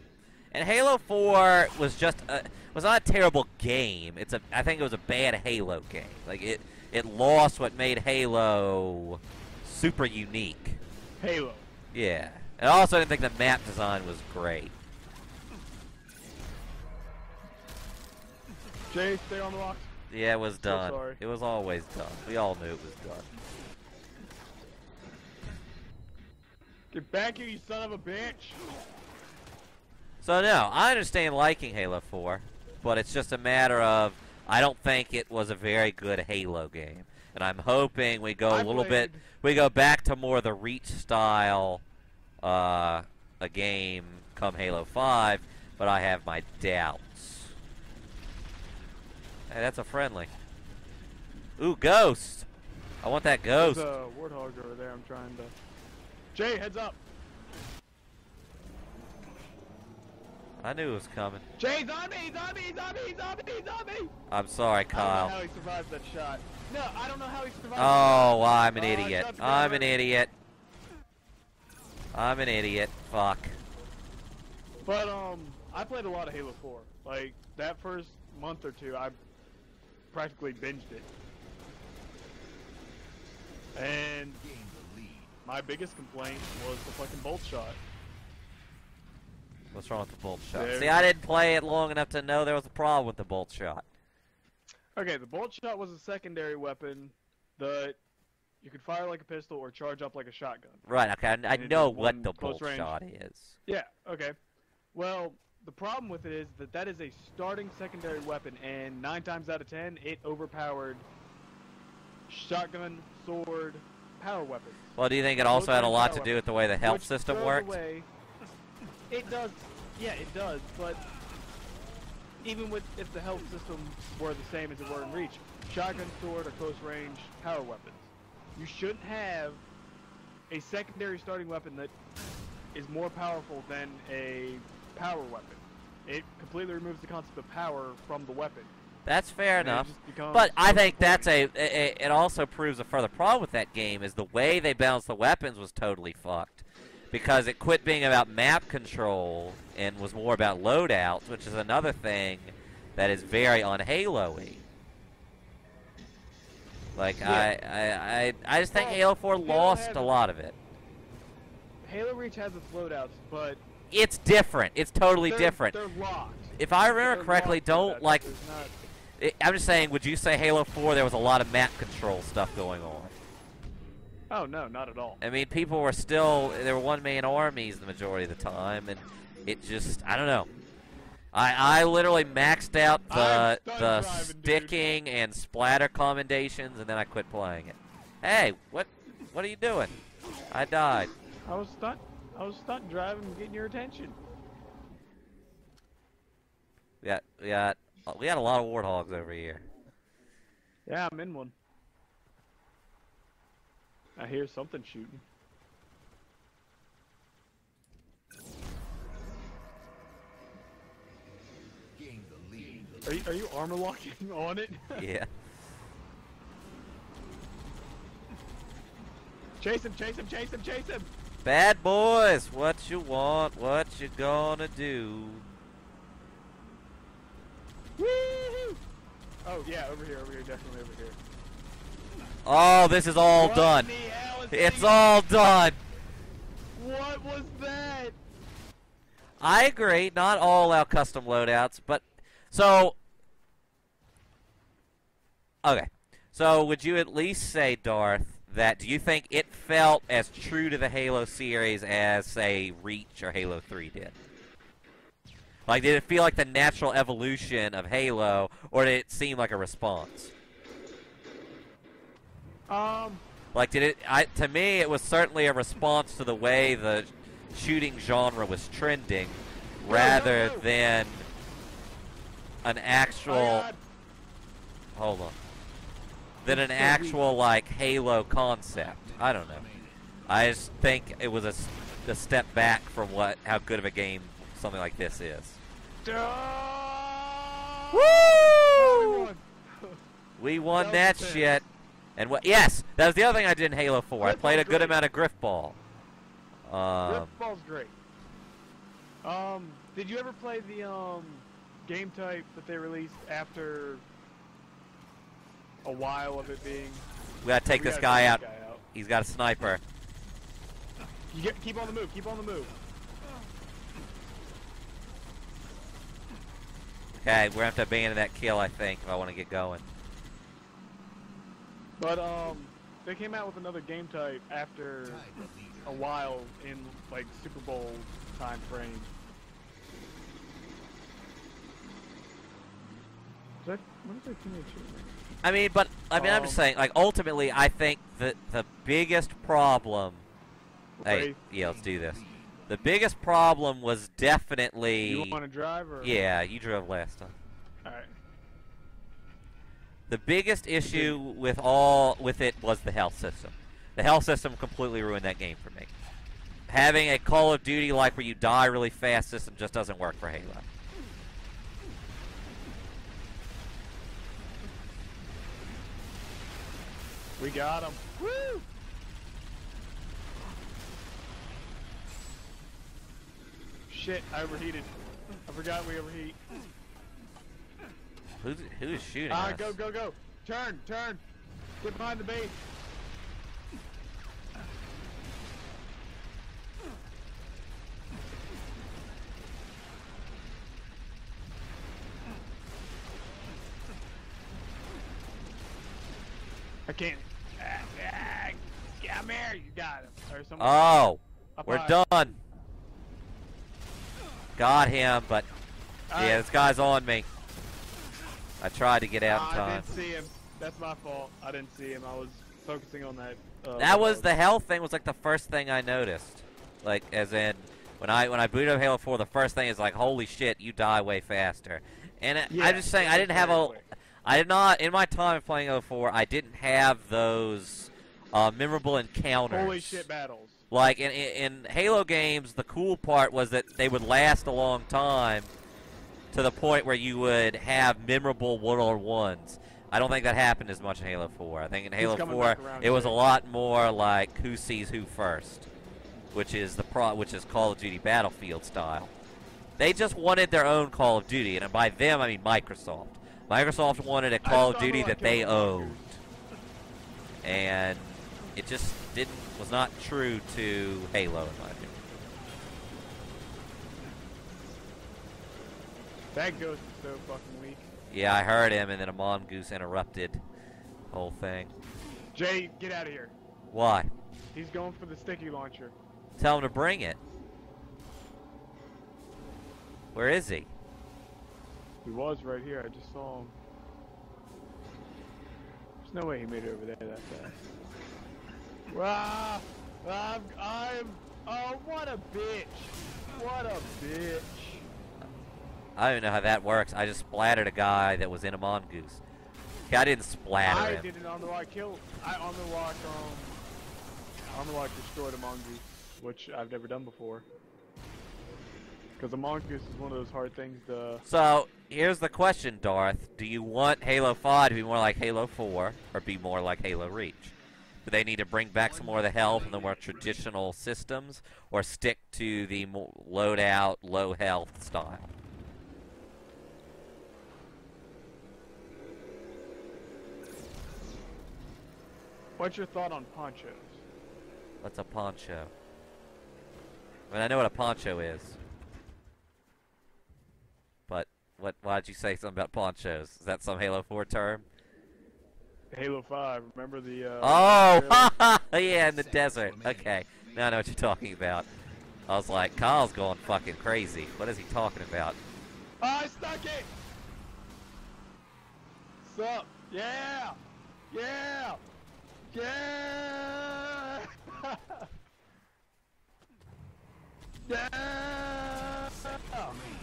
and Halo 4 was just a, was not a terrible game. It's a I think it was a bad Halo game. Like it it lost what made Halo super unique. Halo. Yeah. And also I didn't think the map design was great. Jay, stay on the rocks. Yeah, it was So done. sorry. It was always done. We all knew it was done. Get back here, you son of a bitch! So no, I understand liking Halo 4, but it's just a matter of I don't think it was a very good Halo game, and I'm hoping we go a I little bit, we go back to more the Reach style uh, a game come Halo 5, but I have my doubts. Hey, that's a friendly. Ooh, ghost! I want that There's ghost. a warthog over there. I'm trying to. Jay, heads up. I knew it was coming. Jay, zombie, zombie, zombie, zombie, zombie. I'm sorry, Kyle. I don't know how he survived that shot. No, I don't know how he survived. Oh, well, I'm an Oh, idiot. shot's I'm an idiot. I'm an idiot. Fuck. But um, I played a lot of Halo 4. Like that first month or two, I practically binged it. And Gain the lead. my biggest complaint was the fucking bolt shot. What's wrong with the bolt shot? There- See, I didn't play it long enough to know there was a problem with the bolt shot. Okay, the bolt shot was a secondary weapon that you could fire like a pistol or charge up like a shotgun. Right, okay, I, I know what the bolt range. shot is. Yeah, okay. Well, the problem with it is that that is a starting secondary weapon, and nine times out of ten, it overpowered shotgun, sword, power weapons. Well, do you think it also had a lot to do with the way the health which system worked? away- It does. Yeah, it does. But even with if the health system were the same as it were in Reach, shotgun, sword, or close range power weapons, you shouldn't have a secondary starting weapon that is more powerful than a power weapon. It completely removes the concept of power from the weapon. That's fair and enough. But I think that's point? a. It, it also proves a further problem with that game is the way they balanced the weapons was totally fucked, because it quit being about map control and was more about loadouts, which is another thing that is very on Halo-y. Like Yeah. I, I, I, I just think Halo 4 Halo lost has a lot of it. Halo Reach has its loadouts, but It's different. It's totally they're, different. They're locked. If I remember They're correctly, don't like. There's not- I- I'm just saying. Would you say Halo 4 there was a lot of map control stuff going on? Oh no, not at all. I mean, people were still they were one man armies the majority of the time, and it just I don't know. I I literally maxed out the the driving, dude. sticking and splatter commendations, and then I quit playing it. Hey, what what are you doing? I died. I was stunt. I was stunt driving, and getting your attention. We got we we got a lot of warthogs over here. Yeah, I'm in one. I hear something shooting. Gain the lead. Are you, are you armor locking on it? Yeah. chase him! Chase him! Chase him! Chase him! Bad boys, what you want? What you gonna do? Woo! Oh yeah, over here, over here, definitely over here. Oh, this is all What done. the hell is It's all done. What was that? I agree. Not all our custom loadouts, but so okay. So would you at least say, Darth, that do you think it felt as true to the Halo series as, say, Reach or Halo Three did? Like, did it feel like the natural evolution of Halo, or did it seem like a response? Um, Like, did it? I, to me, it was certainly a response to the way the shooting genre was trending, no, rather no. than an actual. oh hold on. Than an actual like Halo concept. I don't know. I just think it was a step back from what how good of a game something like this is. Ah! Woo! We won That that, shit. And what? Yes, that was the other thing I did in Halo 4. I played a good great. amount of Grifball. Um, Rip ball's great. Um, did you ever play the um game type that they released after a while of it being? we gotta take We this gotta guy take this guy out. He's got a sniper. You get, keep on the move. Keep on the move. Okay, we're gonna have to abandon that kill, I think, if I want to get going. But um, they came out with another game type after Tied the leader. a while in like Super Bowl time frame. That, what is that teammate shooting? at? I mean, but I mean, I'm just Um, saying. Like, ultimately, I think that the biggest problem. Hey, yeah, let's do this. The biggest problem was definitely. You want to drive or? Yeah, you drove last time. All right. The biggest issue with all with it was the health system. The health system completely ruined that game for me. Having a Call of Duty like where you die really fast system just doesn't work for Halo. We got him. Woo! Shit, I overheated. I forgot we overheat. Who's who's shooting Ah, us? go, go, go. Turn, turn. Get behind the base. I can't. Ah, ah, Come here, you got him. Or someone Oh, we're high. done. Got him, but All yeah, right. this guy's on me. I tried to get out in I didn't see him. That's my fault. I didn't see him. I was focusing on that. Uh, That was the health thing. Was like the first thing I noticed. Like as in when I when I booted up Halo 4, the first thing is like, holy shit, you die way faster. And it- Yeah, I'm just saying, I didn't have a. I did not in my time playing 04, I didn't have those uh, memorable encounters. Holy shit battles. Like in, in in Halo games, the cool part was that they would last a long time, to the point where you would have memorable one-on-ones. I don't think that happened as much in Halo 4. I think in Halo 4 back around, it was a lot more like who sees who first, which is the pro, which is Call of Duty Battlefield style. They just wanted their own Call of Duty, and by them I mean Microsoft. Microsoft wanted a Call of Duty that they owned, and it just didn't was not true to Halo in my opinion. That ghost is so fucking weak. Yeah, I heard him, and then a mongoose interrupted the whole thing. Jay, get out of here. Why? He's going for the sticky launcher. Tell him to bring it. Where is he? He was right here. I just saw him. There's no way he made it over there that fast. Ah, I'm, I'm, oh, what a bitch. What a bitch. I don't even know how that works. I just splattered a guy that was in a mongoose. Okay, I didn't splatter I him. did it on the rock kill. I on the rock um on the destroyed a mongoose, which I've never done before. Because a mongoose is one of those hard things to. So here's the question, Darth: Do you want Halo 5 to be more like Halo 4, or be more like Halo Reach? Do they need to bring back some more of the health and the more traditional systems, or stick to the mo- loadout, low health style? What's your thought on ponchos? What's a poncho? I mean, I know what a poncho is. But what? Why did you say something about ponchos? Is that some Halo 4 term? Halo 5, remember the. Uh, Oh, yeah, in the desert. Okay, now I know what you're talking about. I was like, Kyle's going fucking crazy. What is he talking about? I stuck it! Sup? Yeah! Yeah! Yeah! yeah!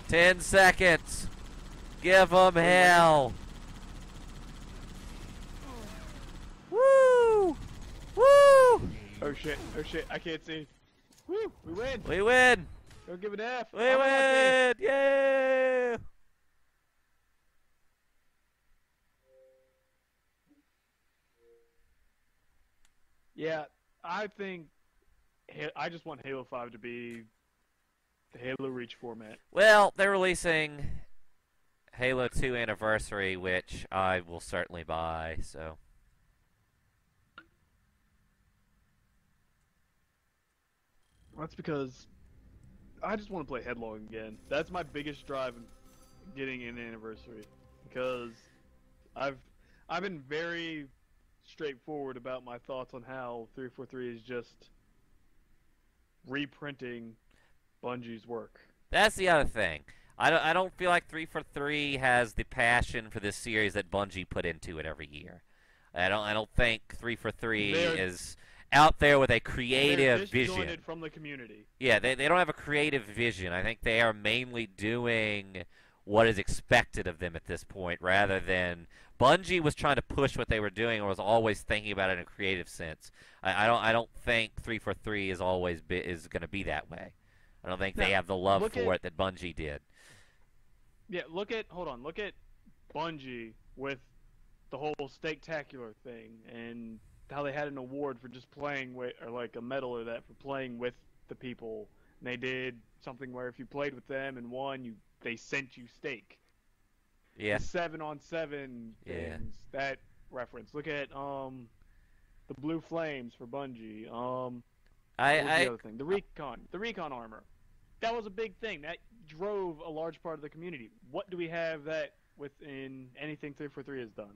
Ten seconds. Give them hell. Woo! Woo! Oh shit, oh shit, I can't see. Woo! We win! We win! Don't give an F! We I'm win! Yeah! Yeah, I think I just want Halo 5 to be the Halo Reach format. Well, they're releasing Halo 2 Anniversary, which I will certainly buy, so. That's because I just want to play Headlong again. That's my biggest drive in getting an anniversary because I've I've been very straightforward about my thoughts on how 343 is just reprinting Bungie's work. That's the other thing. I don't, I don't feel like 343 has the passion for this series that Bungie put into it every year. I don't I don't think 343 They're- is out there with a creative disjointed vision. from the community. Yeah, they, they don't have a creative vision. I think they are mainly doing what is expected of them at this point rather than Bungie was trying to push what they were doing or was always thinking about it in a creative sense. I, I don't I don't think 343 is always be, is going to be that way. I don't think they have the love for at- it that Bungie did. Yeah, look at hold on, look at Bungie with the whole spectacular thing and how they had an award for just playing with or like a medal or that for playing with the people. And they did something where if you played with them and won, you they sent you steak. Yeah. Seven on seven Yeah. that reference. Look at um the blue flames for Bungie. Um I, I the other thing? The recon, the recon armor. That was a big thing. That drove a large part of the community. What do we have that within anything 343 has done?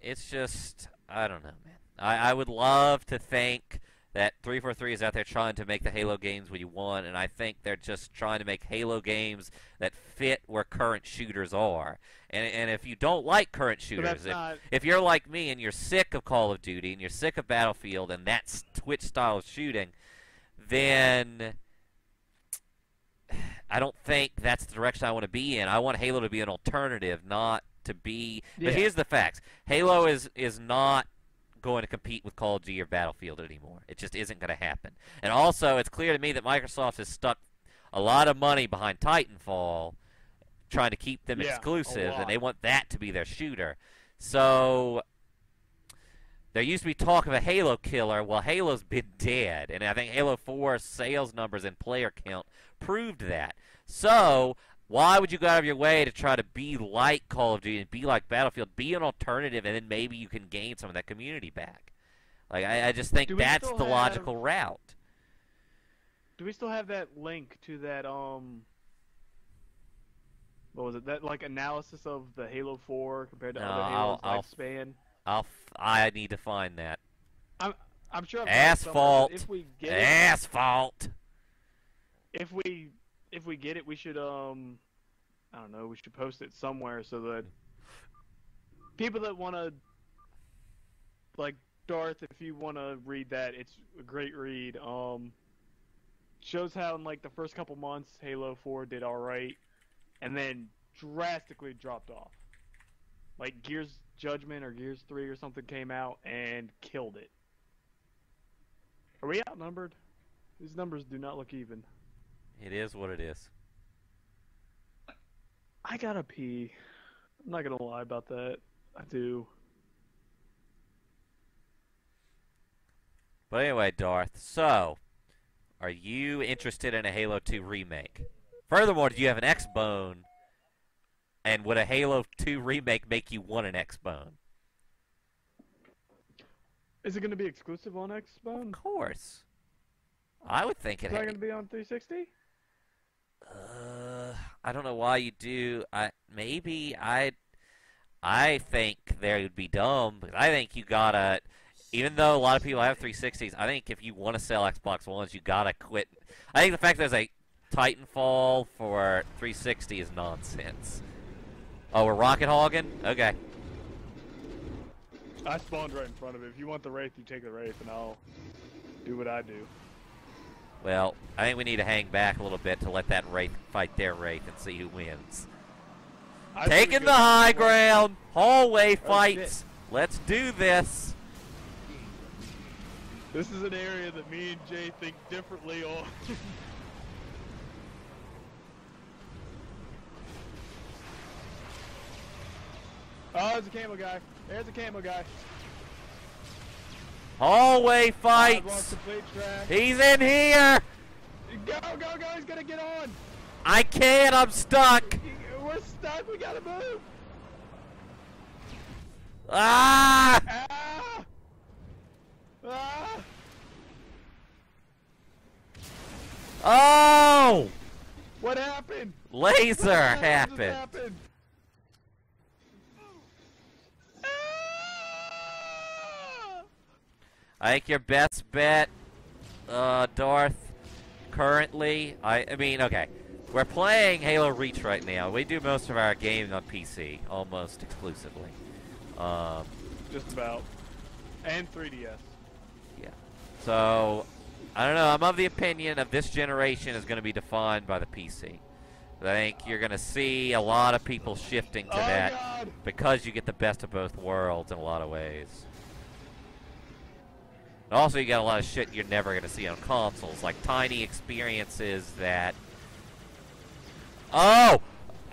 it's just I don't know, man. I, I would love to think that 343 is out there trying to make the Halo games we want, and I think they're just trying to make Halo games that fit where current shooters are. And and if you don't like current shooters, if, not. if you're like me and you're sick of Call of Duty and you're sick of Battlefield and that Twitch style of shooting, then I don't think that's the direction I want to be in. I want Halo to be an alternative, not to be. But here's the facts: Halo is is not going to compete with Call of Duty or Battlefield anymore. It just isn't going to happen. And also, it's clear to me that Microsoft has stuck a lot of money behind Titanfall, trying to keep them Yeah, exclusive, and they want that to be their shooter. So there used to be talk of a Halo killer. Well, Halo's been dead, and I think Halo 4 sales numbers and player count proved that. So why would you go out of your way to try to be like Call of Duty and be like Battlefield? Be an alternative, and then maybe you can gain some of that community back. Like I, I just think that's the have- logical route. Do we still have that link to that um? What was it? That like analysis of the Halo 4 compared to No, other Halos I'll- lifespan. I'll I need to find that I'm sure. I've read it somewhere, but Asphalt. If we get asphalt. if we if we get it, we should um, I don't know, we should post it somewhere so that people that want to, like Darth, if you want to read that, it's a great read. Um, shows how in like the first couple months Halo Four did all right, and then drastically dropped off. Like Gears Judgment or Gears Three or something came out and killed it. Are we outnumbered? These numbers do not look even. It is what it is. I gotta pee. I'm not gonna lie about that. I do. But anyway, Darth. So, are you interested in a Halo 2 remake? Furthermore, do you have an X-Bone? And would a Halo 2 remake make you want an X-Bone? Is it gonna be exclusive on Xbone? Of course. I would think it. Is that ha- gonna be on 360? Uh, I don't know why you do. I maybe I. I think they would be dumb, I think you gotta. Even though a lot of people have 360s, I think if you want to sell Xbox Ones, you gotta quit. I think the fact there's a Titanfall for 360 is nonsense. Oh, we're rocket hogging. Okay. I spawned right in front of it. If you want the Wraith, you take the Wraith, and I'll do what I do. Well, I think we need to hang back a little bit to let that Wraith fight their Wraith and see who wins. I Taking the high ground, hallway Oh, fights. Let's do this. This is an area that me and Jay think differently on. oh, there's a camo guy. There's a camo guy. Hallway fights. He's in here. Go, go, go! He's gonna get on. I can't. I'm stuck. We're stuck. We gotta move. Ah! Ah! Ah! Oh! What happened? Laser What the hell just happened. happened? Ah! I think your best bet, uh, Darth, currently, I, I mean, okay. We're playing Halo Reach right now. We do most of our gaming on PC, almost exclusively. Um, Just about. And 3DS. Yeah. So, I don't know. I'm of the opinion of this generation is going to be defined by the PC. I think you're going to see a lot of people shifting to oh that God! because you get the best of both worlds in a lot of ways. Also, you got a lot of shit you're never going to see on consoles, like tiny experiences that. Oh!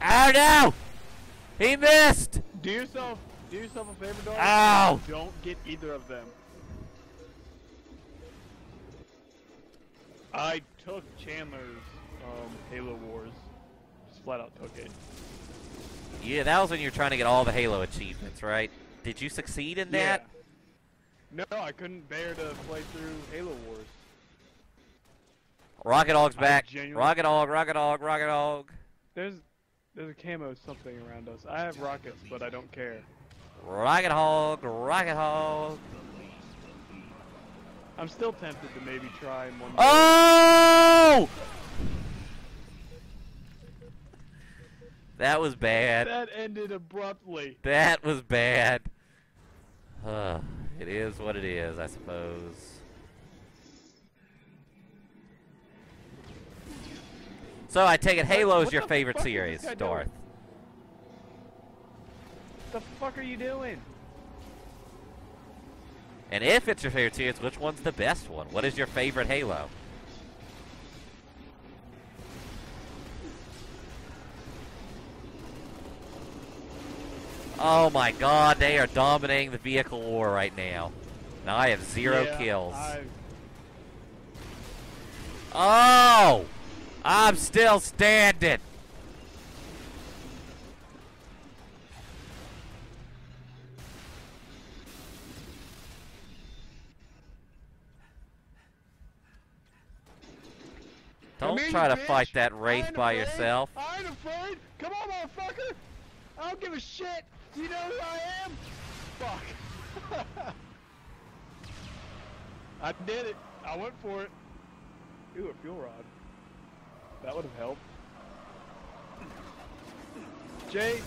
Oh no! He missed! Do yourself, do yourself a favor, Dark. Ow! Don't get either of them. I took Chandler's um, Halo Wars. Just flat out took it. Yeah, that was when you were trying to get all the Halo achievements, right? Did you succeed in that? No, I couldn't bear to play through Halo Wars. Rocket Dog's I back. Rocket Dog, Rocket Dog, Rocket Dog. There's there's a camo something around us. I have rockets, but I don't care. Rocket Hog, Rocket Hog. I'm still tempted to maybe try and one. day- Oh! That was bad. That ended abruptly. That was bad. Uh, it is what it is, I suppose. So I take it Halo's what your favorite fuck is this series? Darth. What the fuck are you doing? And if it's your favorite series, which one's the best one? What is your favorite Halo? Oh my god, they are dominating the vehicle war right now. Now I have zero Yeah, kills. I- Oh! I'm still standing. Don't try to bitch. fight that wraith by afraid. yourself. I ain't afraid. Come on, motherfucker. I don't give a shit. Do you know who I am? Fuck. I did it. I went for it. Ooh, a fuel rod. That would have helped. Jay,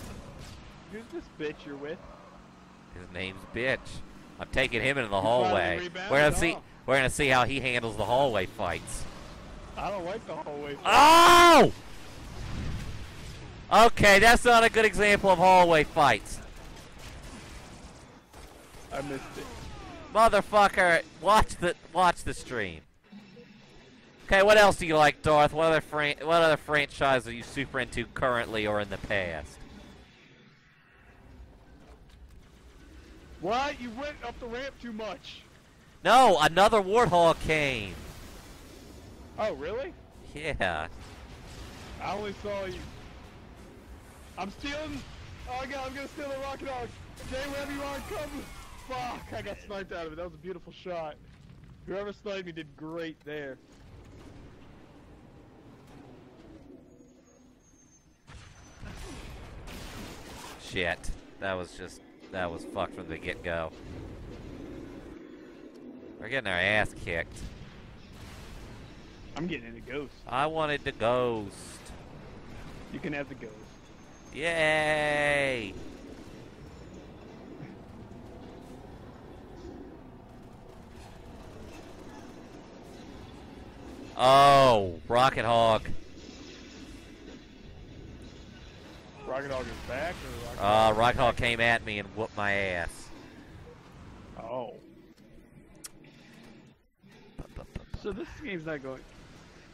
who's this bitch you're with? His name's Bitch. I'm taking him into the hallway. We're gonna see. huh? We're gonna see how he handles the hallway fights. I don't like the hallway. Oh! Okay, that's not a good example of hallway fights. I missed it. Motherfucker, watch the watch the stream. Okay, what else do you like, Darth? What other fran- what other franchise are you super into currently or in the past? Why? You went up the ramp too much. No, another Warthog came. Oh, really? Yeah. I only saw you. I'm stealing. Oh my god, I'm gonna steal the rocket dog. Jay, wherever you are, come. Fuck, I got sniped out of it. That was a beautiful shot. Whoever sniped me did great there. Shit. That was just that was fucked from the get go. We're getting our ass kicked. I'm getting into ghost. I wanted the ghost. You can have the ghost. Yay! Oh, Rocket Hog. Rocket dog is back, or rocket Uh. Rocket Hog came at me and whooped my ass. Oh. So this game's not going.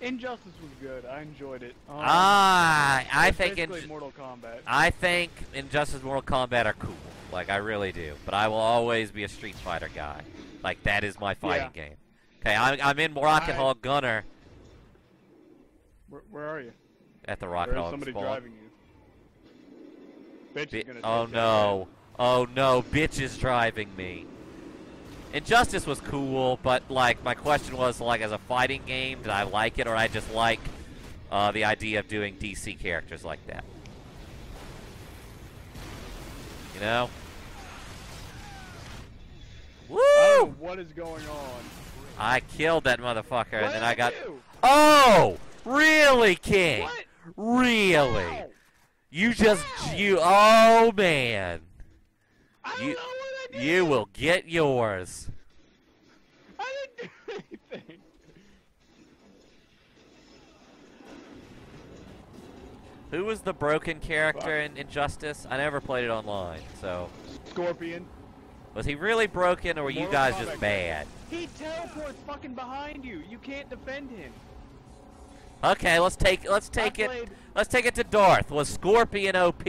Injustice was good. I enjoyed it. Um, Ah, I think basically Inju- Mortal Kombat. I think Injustice and Mortal Kombat are cool. Like I really do. But I will always be a Street Fighter guy. Like that is my fighting game. Okay, I'm, I'm in Rocket I- Hog Gunner Where, where are you? at the Rocket Hog somebody spawn. driving you? Bitch Bi- is gonna oh no. Oh no, bitch is driving me. Injustice was cool, but like my question was like as a fighting game, did I like it or I just like uh, the idea of doing DC characters like that? You know? Woo! I what is going on? I killed that motherfucker and then I got do? Oh! Really, King? What? Really? How? You just How? you oh man. I don't You- you will get yours. I didn't do anything. Who was the broken character in Injustice? I never played it online, so. Scorpion. Was he really broken, or were Mortal you guys Kombat. just bad? He teleports fucking behind you. You can't defend him. Okay, let's take let's take it let's take it to Darth. Was Scorpion OP?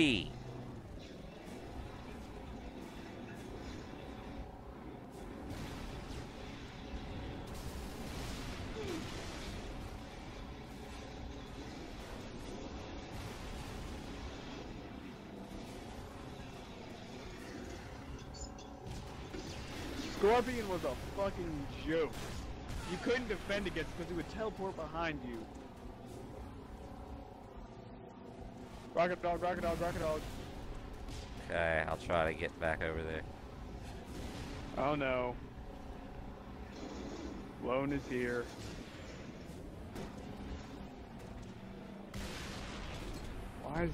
Scorpion was a fucking joke. You couldn't defend against because he would teleport behind you. Rocket dog, rocket dog, rocket dog. Okay, I'll try to get back over there. Oh no. Lone is here. Why is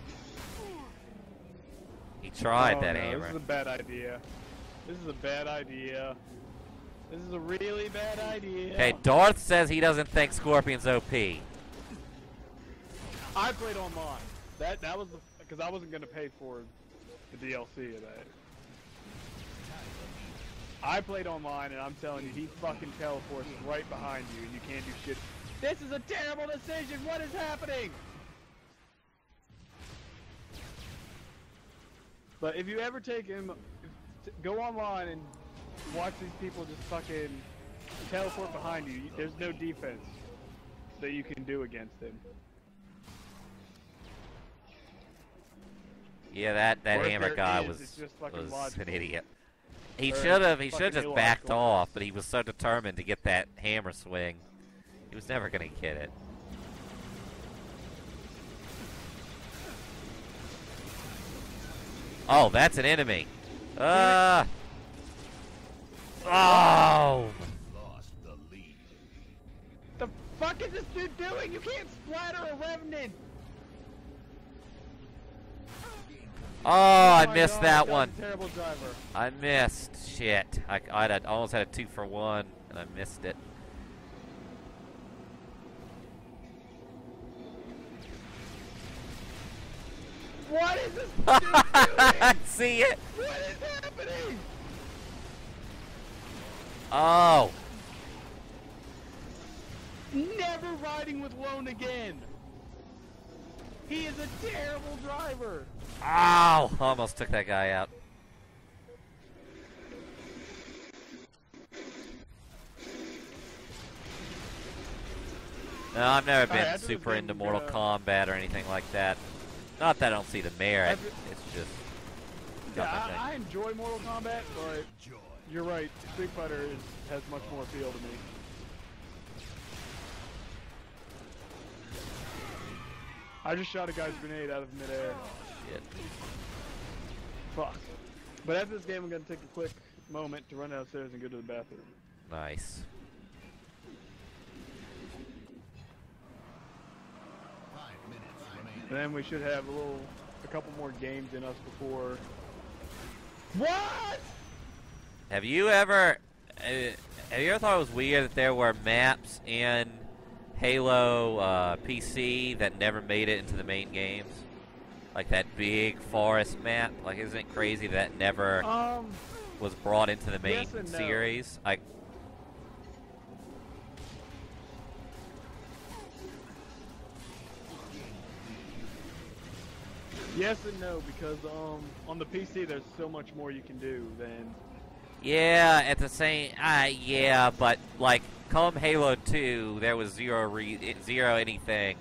He tried oh, that no, hammer. This is a bad idea. This is a bad idea. This is a really bad idea. Okay, Darth says he doesn't think Scorpion's OP. I played online. That that was the because I wasn't gonna pay for the DLC of that. I played online, and I'm telling you, he fucking teleports right behind you, and you can't do shit. This is a terrible decision. What is happening? But if you ever take him, go online and watch these people just fucking teleport behind you. There's no defense that you can do against them. Yeah, that that hammer guy is, was it's just fucking was logical. an idiot. He should have he should have just backed off, but he was so determined to get that hammer swing. He was never gonna get it. Oh, that's an enemy. Ah. Oh. Lost the lead. The fuck is this dude doing? You can't splatter a revenant. Oh, I missed God, that one. Terrible driver. I missed. Shit. I, I'd had, almost had a two for one, and I missed it. What is this doing? See it? What is happening? Oh. Never riding with Lone again. He is a terrible driver. Ow! Almost took that guy out. No, I've never been this super into Mortal gonna- Kombat or anything like that. Not that I don't see the merit. It's just. Yeah, not my thing. I, I enjoy Mortal Kombat, but you're right. Street Fighter is, has much more appeal to me. I just shot a guy's grenade out of midair. Shit. Fuck. But after this game, I'm gonna take a quick moment to run downstairs and go to the bathroom. Nice. Five minutes remaining. And then we should have a little, a couple more games in us before. What? Have you ever? Uh, have you ever thought it was weird that there were maps in Halo uh, PC that never made it into the main games? Like that big forest map. Like, isn't it crazy that never Um, was brought into the main Yes and no. series? Like, yes and no because um, on the PC there's so much more you can do than. yeah, at the same, uh, yeah, but like, come Halo 2, there was zero re- zero anything,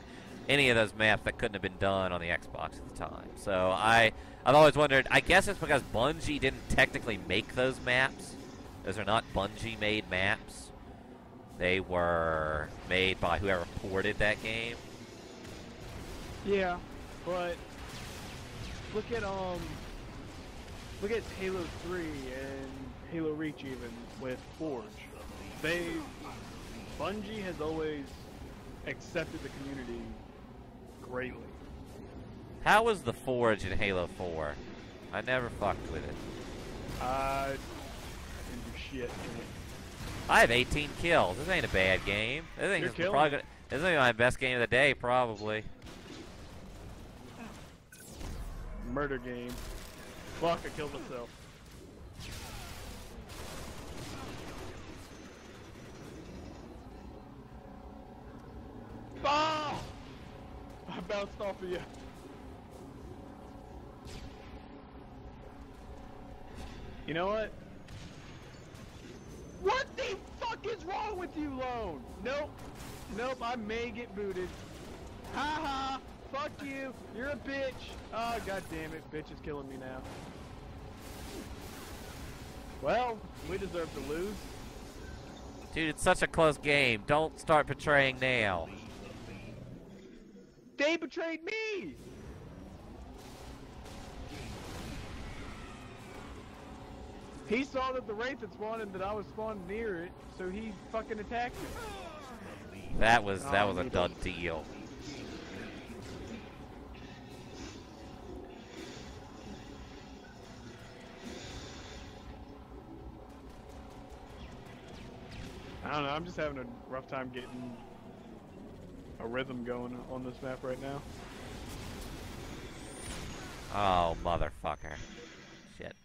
any of those maps that couldn't have been done on the Xbox at the time. So I, I've always wondered. I guess it's because Bungie didn't technically make those maps. Those are not Bungie-made maps. They were made by whoever ported that game. Yeah, but look at um, look at Halo 3 and Halo Reach even with Forge. They Bungie has always accepted the community greatly. How was the Forge in Halo 4? I never fucked with it. I didn't do shit. in it. I have 18 kills. This ain't a bad game. This ain't You're this killing probably gonna, this is my best game of the day, probably. Murder game. Fuck, I killed myself. Ah! I bounced off of you. You know what? What the fuck is wrong with you, Lone? Nope. Nope, I may get booted. Ha ha! Fuck you! You're a bitch! Oh, god damn it, bitch is killing me now. Well, we deserve to lose. Dude, it's such a close game. Don't start betraying now. They betrayed me! He saw that the Wraith had spawned and that I was spawned near it, so he fucking attacked me. That was that Oh, was a done deal. I don't know, I'm just having a rough time getting a rhythm going on this map right now. Oh, motherfucker. Shit.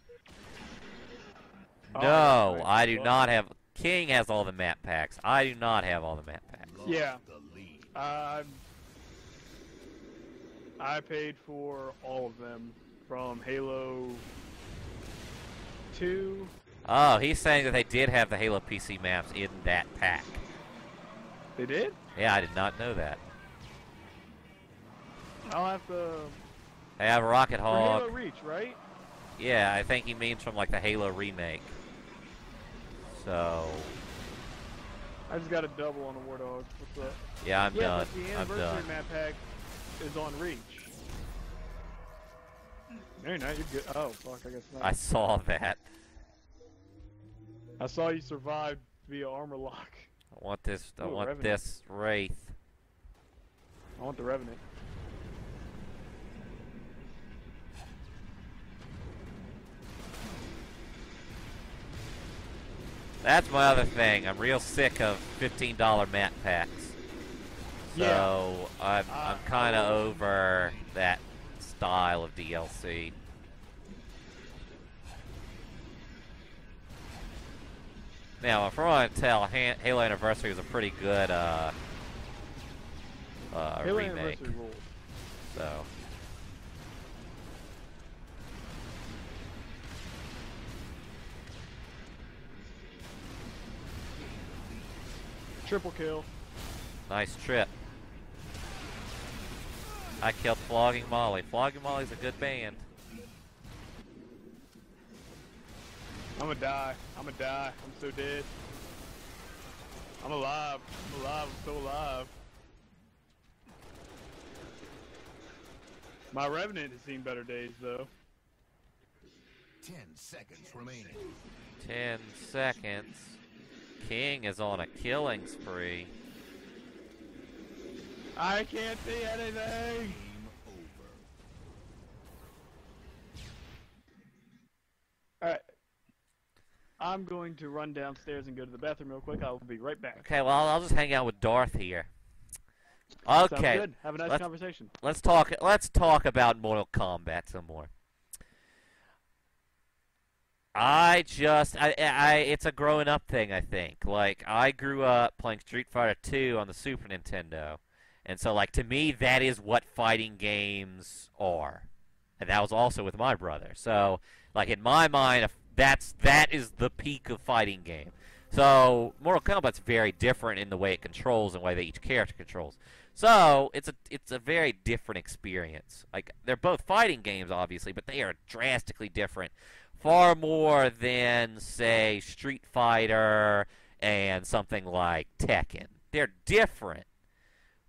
Oh, No, right. I do Well- not have. King has all the map packs. I do not have all the map packs. Yeah. the. Uh, I paid for all of them from Halo 2. Oh, he's saying that they did have the Halo PC maps in that pack. They did? Yeah, I did not know that. I'll have to. Um, they have Rocket For Halo Reach, right? Yeah, I think he means from like the Halo remake. So, I just got a double on the Warthog. What's up? yeah, I'm yeah, done. but the I'm anniversary done. map pack is on Reach. No, no, you're good. Oh, fuck, I guess not. I saw that. I saw you survived via armor lock. I want this. I want Revenant. this Wraith. I want the Revenant. That's my other thing. I'm real sick of $15 map packs. Yeah. So I'm Uh, I'm kind of over that style of DLC. Now, from what I can tell, Han- Halo Anniversary was a pretty good uh, uh, Halo remake. So Triple kill. nice trip. I killed Flogging Molly. Flogging Molly's a good band. I'm gonna die. I'm gonna die. I'm so dead. I'm alive. I'm alive. I'm so alive. My Revenant has seen better days, though. Ten seconds remaining. Ten seconds. King is on a killing spree. I can't see anything. Game over. Alright. I'm going to run downstairs and go to the bathroom real quick. I'll be right back. Okay, well I'll, just hang out with Darth here. Sounds Okay, good. Have a nice let's- conversation. let's talk. Let's talk about Mortal Kombat some more. I just, I, I, it's a growing up thing. I think. Like I grew up playing Street Fighter 2 on the Super Nintendo, and so like to me that is what fighting games are, and that was also with my brother. So like in my mind, that's that is the peak of fighting game. So Mortal Kombat's very different in the way it controls and the way that each character controls. So it's a it's a very different experience. Like they're both fighting games, obviously, but they are drastically different. Far more than say Street Fighter and something like Tekken. They're different,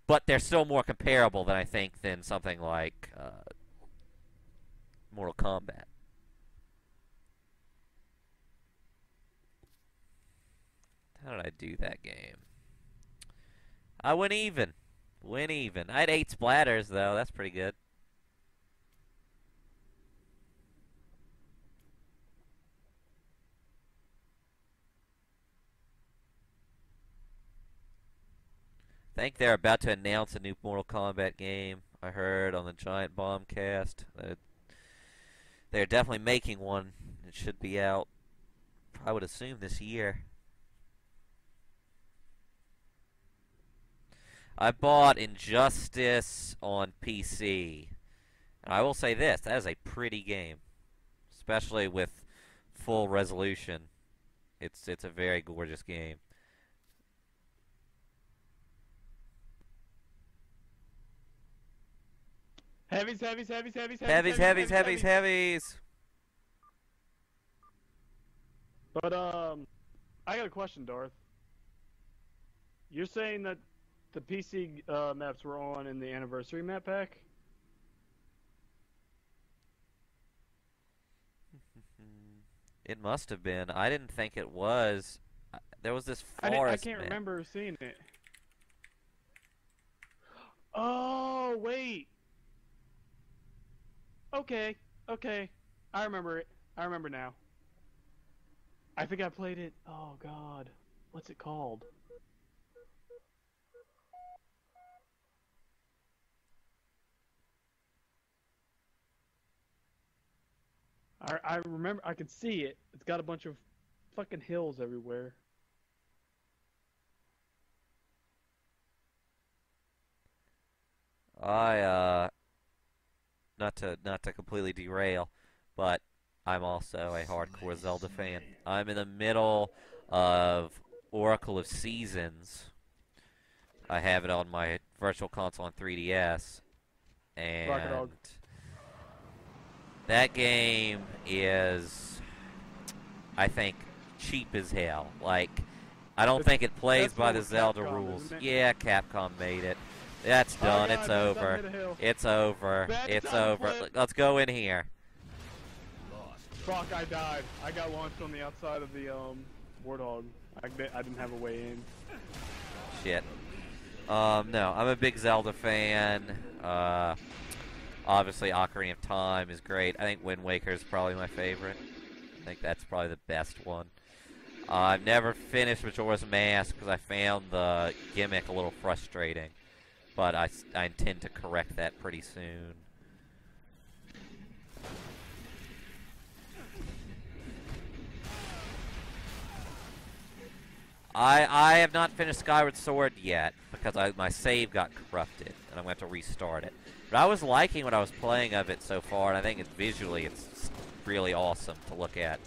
but they're still more comparable than I think than something like uh, Mortal Kombat. How did I do that game? I went even. Went even. I had eight splatters though. That's pretty good. I think they're about to announce a new Mortal Kombat game. I heard on the Giant Bombcast. Uh, They're definitely making one. It should be out, I would assume, this year. I bought Injustice on PC. And I will say this, that is a pretty game. Especially with full resolution. It's it's a very gorgeous game. Heavies, heavies, heavies, heavies, Heavies, heavies, heavies, heavies. But um, I got a question, Darth. You're saying that the PC uh, maps were on in the anniversary map pack? It must have been. I didn't think it was. There was this I, forest I can't map. remember seeing it. Oh wait. Okay, okay. I remember it. I remember now. I think I played it. Oh God, what's it called? I I remember. I can see it. It's got a bunch of fucking hills everywhere. I uh not to not to completely derail, but I'm also a hardcore Zelda fan. I'm in the middle of Oracle of Seasons. I have it on my virtual console on 3DS and. That game is I think cheap as hell. Like I don't It's- think it plays by the Zelda Capcom, rules. Yeah, Capcom made it. That's Oh, done. yeah, it's I just over. It's over. It's over. Let's go in here. Lost. Fuck, I died. I got launched on the outside of the um warthog. I, I didn't have a way in. Shit. Um, no, I'm a big Zelda fan. Uh, obviously, Ocarina of Time is great. I think Wind Waker is probably my favorite. I think that's probably the best one. Uh, I've never finished Majora's Mask because I found the gimmick a little frustrating, but I, I intend to correct that pretty soon. I I have not finished Skyward Sword yet because I, my save got corrupted and I'm going to have to restart it. But I was liking what I was playing of it so far, and I think it's visually it's really awesome to look at.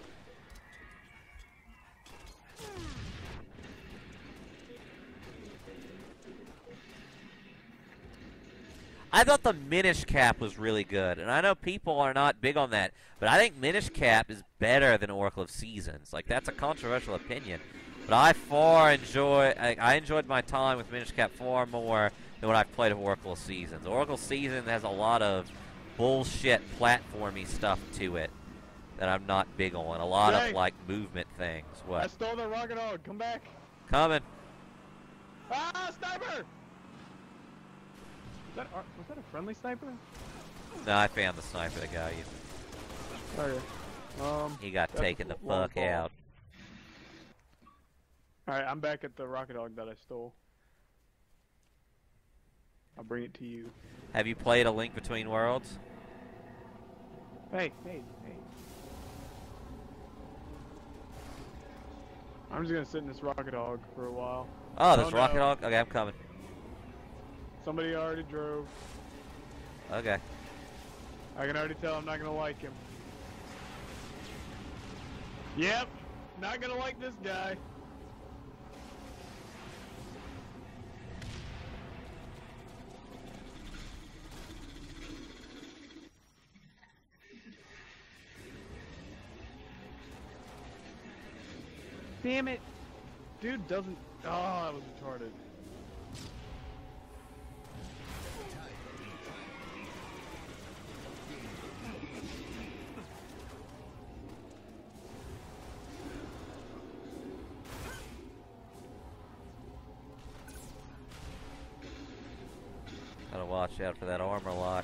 I thought the Minish Cap was really good, and I know people are not big on that, but I think Minish Cap is better than Oracle of Seasons. Like that's a controversial opinion, but I far enjoy. I, I enjoyed my time with Minish Cap far more than what I've played of Oracle Seasons. Oracle Seasons has a lot of bullshit platformy stuff to it that I'm not big on. A lot Jay. of like movement things. What? I stole the rocket dog. Come back. Coming. Ah, sniper! Was that, was that a friendly sniper? No, I found the sniper that got you. Okay. Um. He got taken the fuck fall. out. All right, I'm back at the rocket dog that I stole. I'll bring it to you. Have you played A Link Between Worlds? Hey, hey, hey. I'm just gonna sit in this rocket dog for a while. Oh, this Oh, Rocket no. Dog. Okay, I'm coming. Somebody already drove. Okay. I can already tell I'm not gonna like him. Yep, not gonna like this guy. Damn it! Dude doesn't. Oh, I was retarded. Gotta watch out for that armor lock.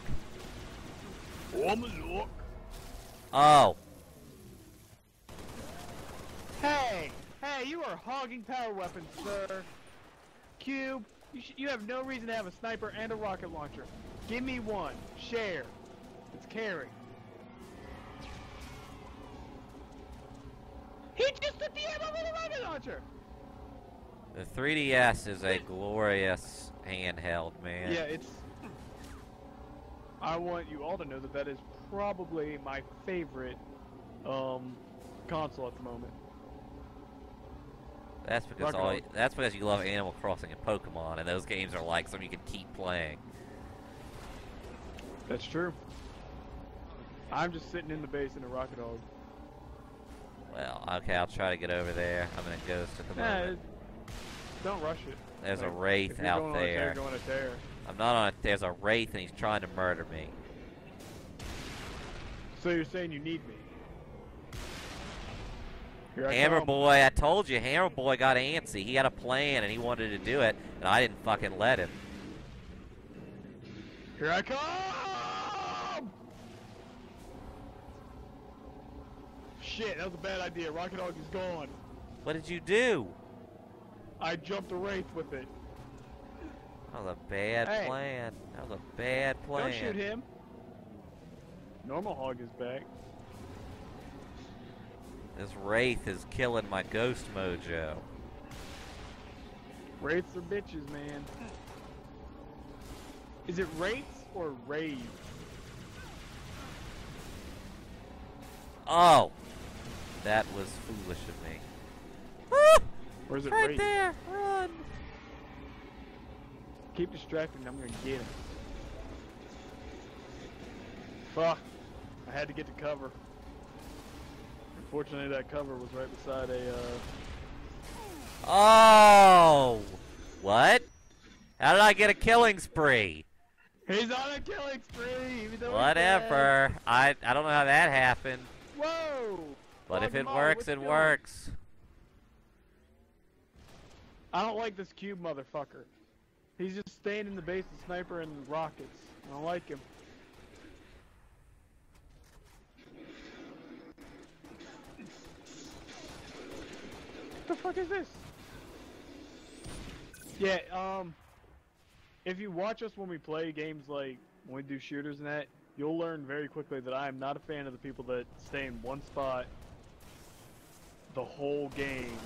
Oh my lord. Oh, Hey! Hey, you are hogging power weapons, sir. Cube, you, sh- you have no reason to have a sniper and a rocket launcher. Give me one. Share. It's caring. He just took the ammo from the rocket launcher! The 3DS is a glorious handheld, man. Yeah, it's. I want you all to know that that is probably my favorite um, console at the moment. That's because Rocket all League. that's because you love Animal Crossing and Pokemon, and those games are like something you can keep playing. That's true. I'm just sitting in the base in a rocket hog. Well, okay, I'll try to get over there. I'm in a ghost at the Nah, moment. don't rush it. There's a wraith if you're out going a tear, there. on a tear. I'm not on. A, there's a wraith, and he's trying to murder me. So you're saying you need me? Here I Hammer come. Boy, I told you, Hammer Boy got antsy. He had a plan, and he wanted to do it, and I didn't fucking let him. Here I come! Shit, that was a bad idea. Rocket Hog is gone. What did you do? I jumped a wraith with it. That was a bad Hey. plan. That was a bad plan. Don't shoot him. Normal Hog is back. This wraith is killing my ghost mojo. Wraiths are bitches, man. Is it wraiths or raves? Oh, that was foolish of me. Ah, is it right there, run! Keep distracting, I'm gonna get him. Fuck. I had to get to cover. Unfortunately, that cover was right beside a, uh... Oh, what? How did I get a killing spree? He's on a killing spree! even though he's Whatever. I I don't know how that happened. Whoa! but if it works, it works. I don't like this cube motherfucker. He's just staying in the base with sniper and rockets. I don't like him. What the fuck is this? Yeah, um, if you watch us when we play games like when we do shooters and that, you'll learn very quickly that I am not a fan of the people that stay in one spot the whole game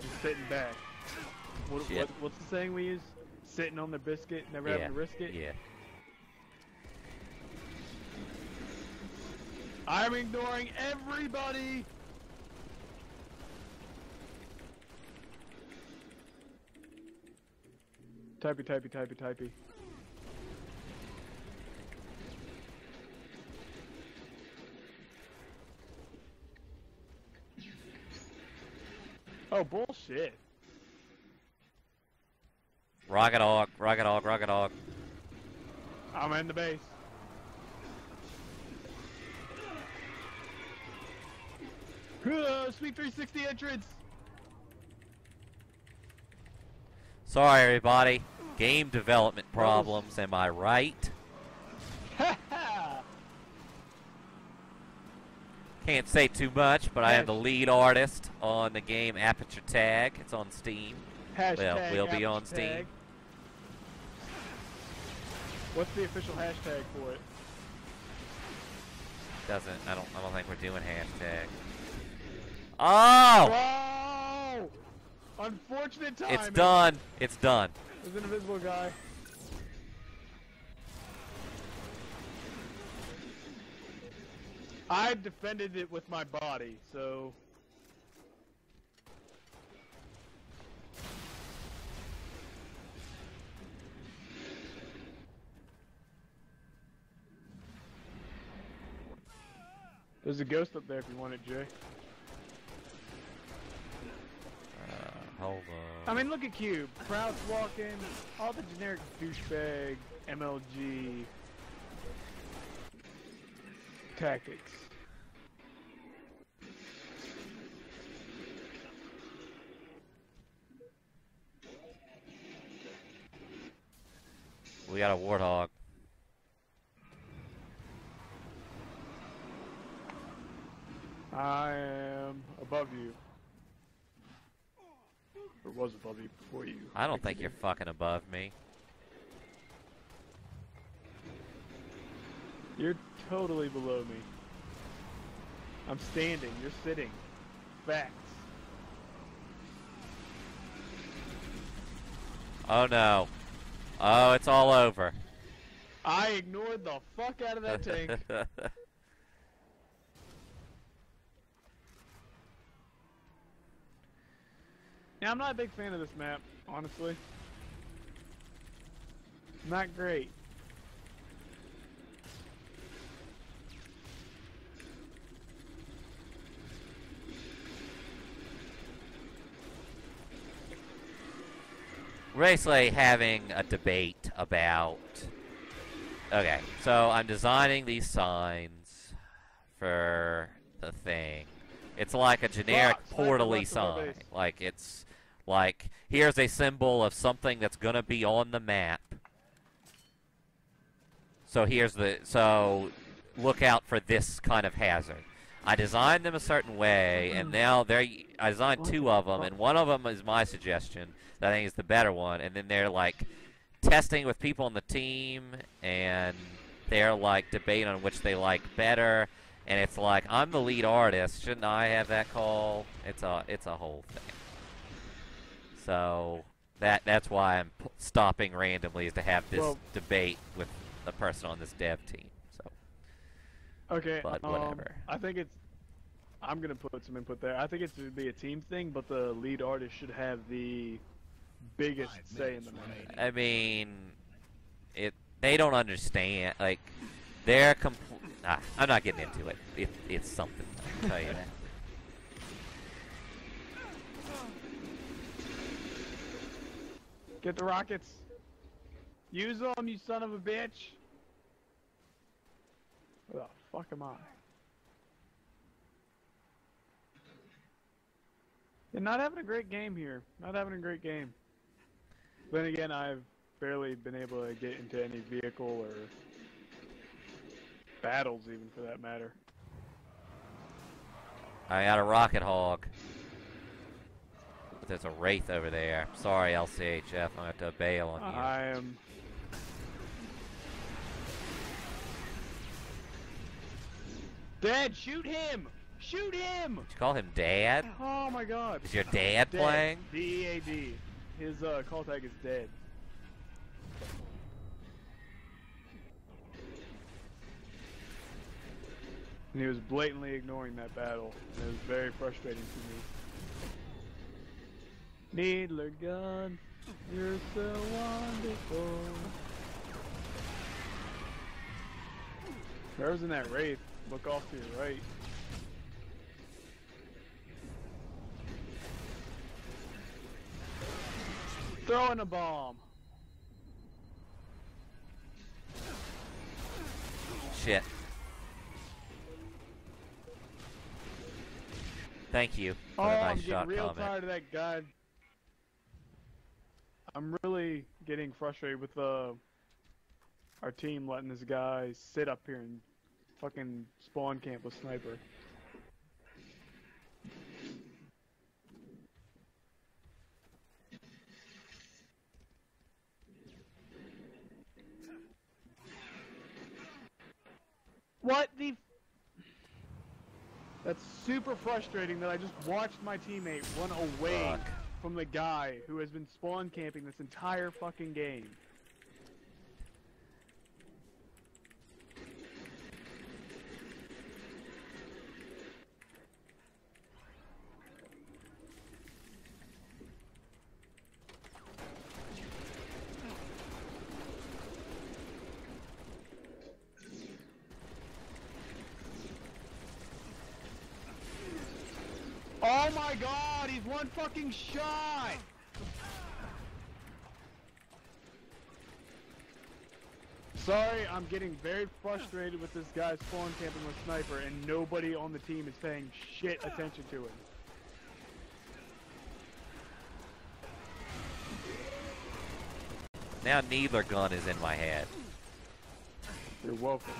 and sitting back. What, what, what's the saying we use? Sitting on the biscuit, never Yeah, having to risk it. yeah. I'm ignoring everybody. Typey, typey, typey, typey. Oh, bullshit. Rocket Hog, Rocket Hog, Rocket Hog. I'm in the base. Uh, sweet 360 entrance. Sorry, everybody. Game development problems, am I right? Can't say too much, but I am the lead artist on the game Aperture Tag. It's on Steam. Hashtag we'll be on Steam. tag. What's the official hashtag for it? Doesn't I don't I don't think we're doing hashtag. Oh! Whoa! Unfortunate timing. It's done. It's done. There's an invisible guy. I defended it with my body, so There's a ghost up there if you want it, Jay. Hold on. I mean, look at Cube. Crouch walking, all the generic douchebag, MLG tactics. we got a warthog. I am above you. Or was above you before you. I don't think you're fucking above me. You're totally below me. I'm standing. You're sitting. facts. Oh no. Oh, it's all over. I ignored the fuck out of that tank. yeah, I'm not a big fan of this map, honestly. Not great. We're basically having a debate about. Okay, so I'm designing these signs for the thing. It's like a generic portally west of our sign. Like it's like here's a symbol of something that's gonna be on the map. So here's the so look out for this kind of hazard. I designed them a certain way, and now they're. I designed two of them, and one of them is my suggestion that I think is the better one, and then they're like testing with people on the team, and they're like debating on which they like better, and it's like I'm the lead artist, shouldn't I have that call? It's a it's a whole thing. So that that's why I'm p- stopping randomly is to have this Well- debate with the person on this dev team. So Okay, But um, whatever. I think it's. I'm gonna put some input there. I think it should be a team thing, but the lead artist should have the biggest Five say in the map. remaining. I mean, it they don't understand. Like they're compl- ah, I'm not getting into it. it it's something. I can tell you that. Get the rockets. Use them, you son of a bitch. Where the fuck am I? Not having a great game here. Not having a great game. Then again, I've barely been able to get into any vehicle or battles, even for that matter. I got a rocket hog. But there's a wraith over there. Sorry, LCHF. I'm gonna have to bail on you. I am. Dad, shoot him! Shoot him! Did you call him Dad? Oh my god. Is your dad Dead. playing? D-E-A-D. His uh, call tag is dead. And he was blatantly ignoring that battle. And it was very frustrating to me. Needler gun, you're so wonderful. Whoever's in that wraith, look off to your right. Throwing a bomb. Shit. Thank you Oh, for the oh, I'm nice shot getting real comment. tired of that guy. I'm really getting frustrated with uh, our team letting this guy sit up here and fucking spawn camp with sniper. What the? That's super frustrating that I just watched my teammate run away Fuck. From the guy who has been spawn camping this entire fucking game. Oh my god, he's one fucking shot! Sorry, I'm getting very frustrated with this guy spawn camping with sniper and nobody on the team is paying shit attention to him. Now neither gun is in my head. You're welcome.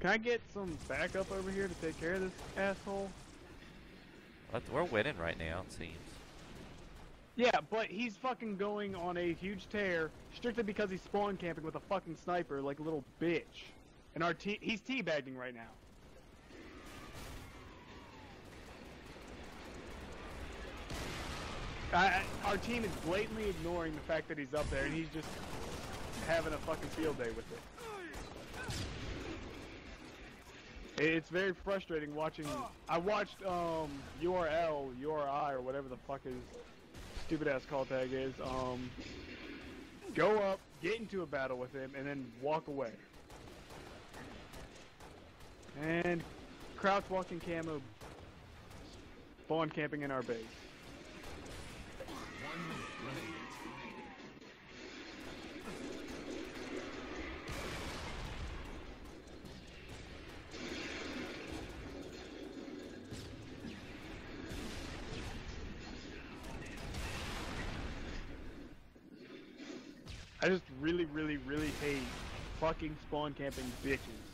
Can I get some backup over here to take care of this asshole? But we're winning right now, it seems. Yeah, but he's fucking going on a huge tear strictly because he's spawn camping with a fucking sniper like a little bitch. And our te he's teabagging right now. I, our team is blatantly ignoring the fact that he's up there and he's just having a fucking field day with it. It's very frustrating watching. I watched um URL, URI, or whatever the fuck his stupid ass call tag is. Um, go up, get into a battle with him, and then walk away. And crouch walking camo, spawn camping in our base. Hey, fucking spawn camping bitches.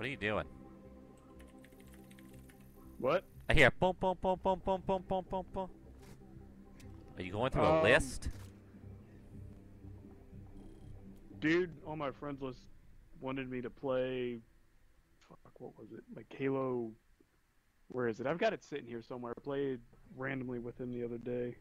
What are you doing? What? I hear boom, boom, boom, boom, boom, boom, boom, boom, boom. Are you going through a Um, list? Dude on my friends list wanted me to play. Fuck, what was it? Like Halo. Where is it? I've got it sitting here somewhere. I played randomly with him the other day.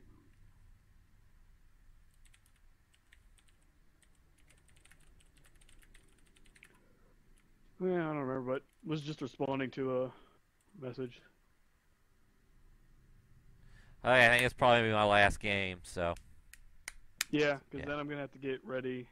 Yeah, I don't remember, but was just responding to a message. Okay, I think it's probably my last game, so. Yeah, because Yeah. then I'm gonna have to get ready.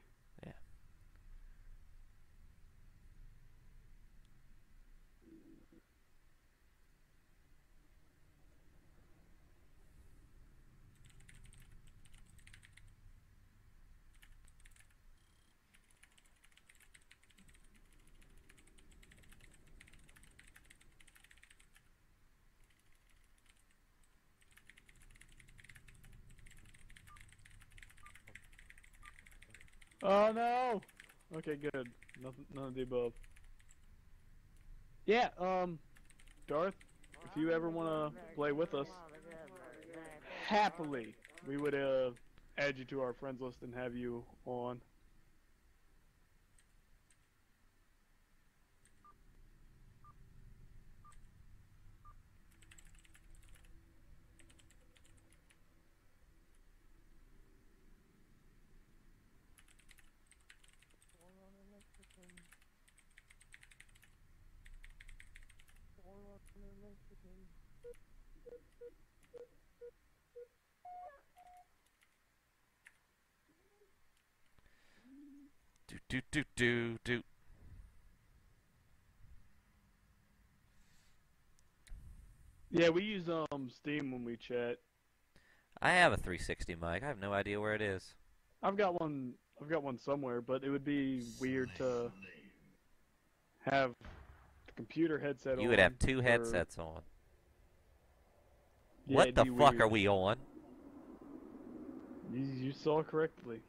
Oh no! Okay, good. Nothing, none of the above. Yeah, um, Darth, if you ever want to play with us, happily, we would uh add you to our friends list and have you on. Do do do. Yeah, we use um Steam when we chat. I have a 360 mic. I have no idea where it is. I've got one. I've got one somewhere, but it would be weird to have the computer headset on. You would have two for- headsets on. Yeah, what the fuck weird. are we on? You, you saw correctly.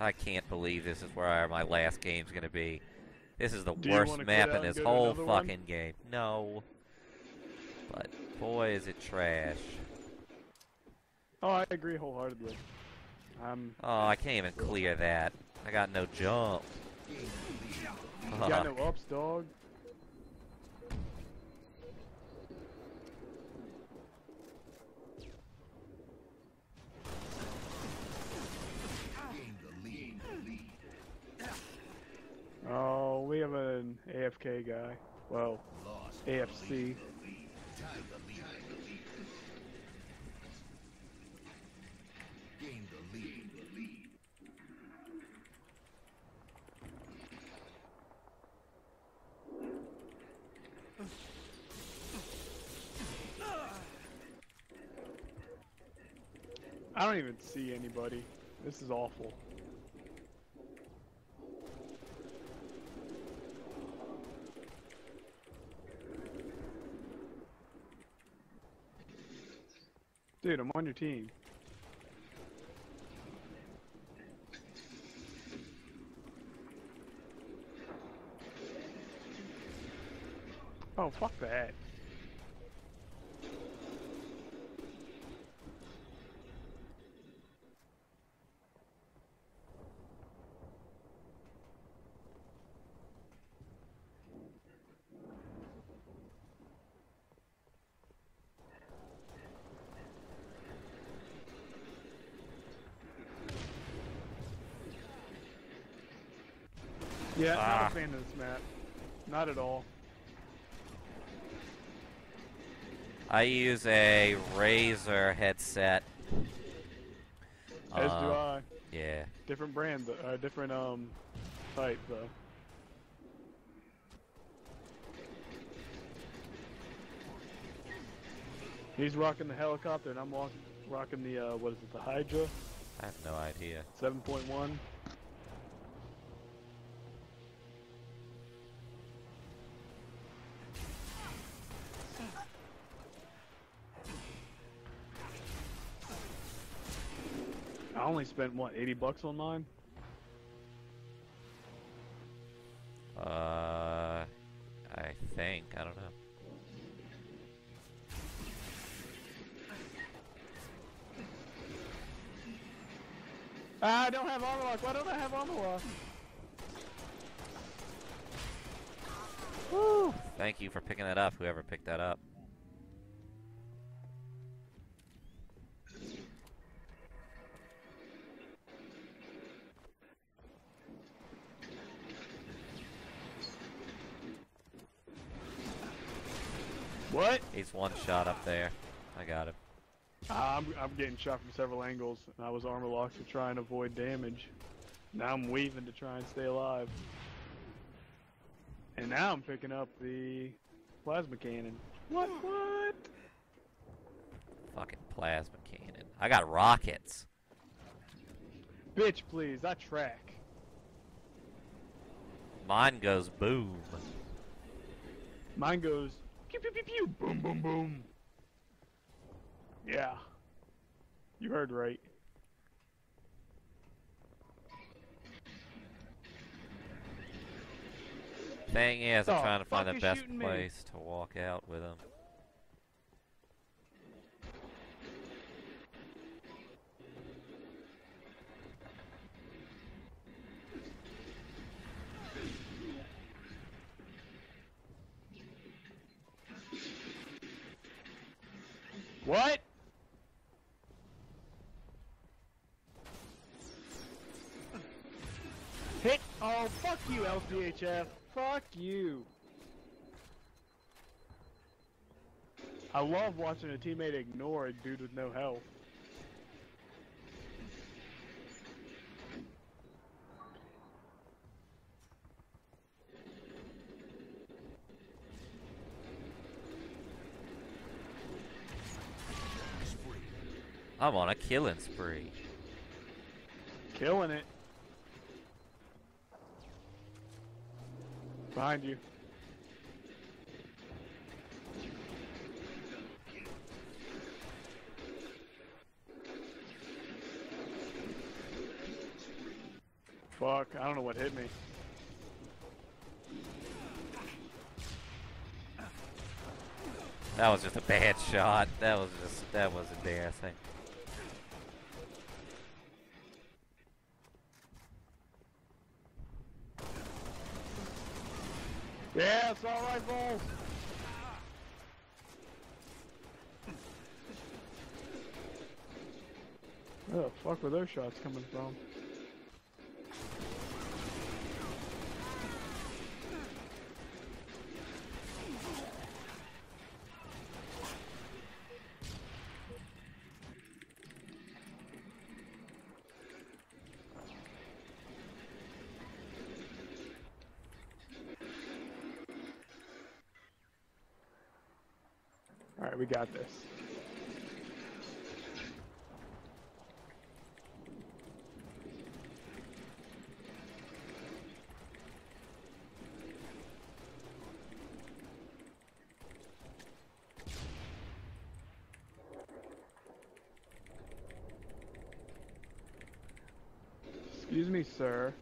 I can't believe this is where my last game's gonna be. This is the Do worst map in this whole another one? fucking game. No. But boy, is it trash. Oh, I agree wholeheartedly. I'm Oh, I can't even clear that. I got no jump. got no ups, dog. Gain the lead. Oh, we have an AFK guy. Well, Lost. AFK. Tied the lead. Gain the lead. I don't even see anybody. This is awful. Dude, I'm on your team. Oh, fuck that. Yeah, Ah. not a fan of this map. Not at all. I use a Razer headset. As do Uh, I. Yeah. Different brand, but uh, different um type though. He's rocking the helicopter, and I'm walk- rocking the uh, what is it, the Hydra I have no idea. 7.1. I only spent what 80 bucks on mine. Uh, I think. I don't know. Ah, I don't have armor lock. Why don't I have armor lock? Woo! Thank you for picking that up, whoever picked that up. He's one shot up there. I got him. Ah, I'm I'm getting shot from several angles, and I was armor locked to try and avoid damage. Now I'm weaving to try and stay alive. And now I'm picking up the plasma cannon. What? What? Fucking plasma cannon. I got rockets. Bitch, please. I track. Mine goes boom. Mine goes pew pew pew pew boom boom boom. Yeah. You heard right. Thing is, I'm The trying to find the best shooting me? place to walk out with him. What? Hit! Oh, fuck you, LCHF. Fuck you. I love watching a teammate ignore a dude with no health. I'm on a killing spree. Killing it. Behind you. Fuck, I don't know what hit me. That was just a bad shot. That was just that was embarrassing. Rifles! Where the fuck were those shots coming from? Alright, we got this. Excuse me, sir.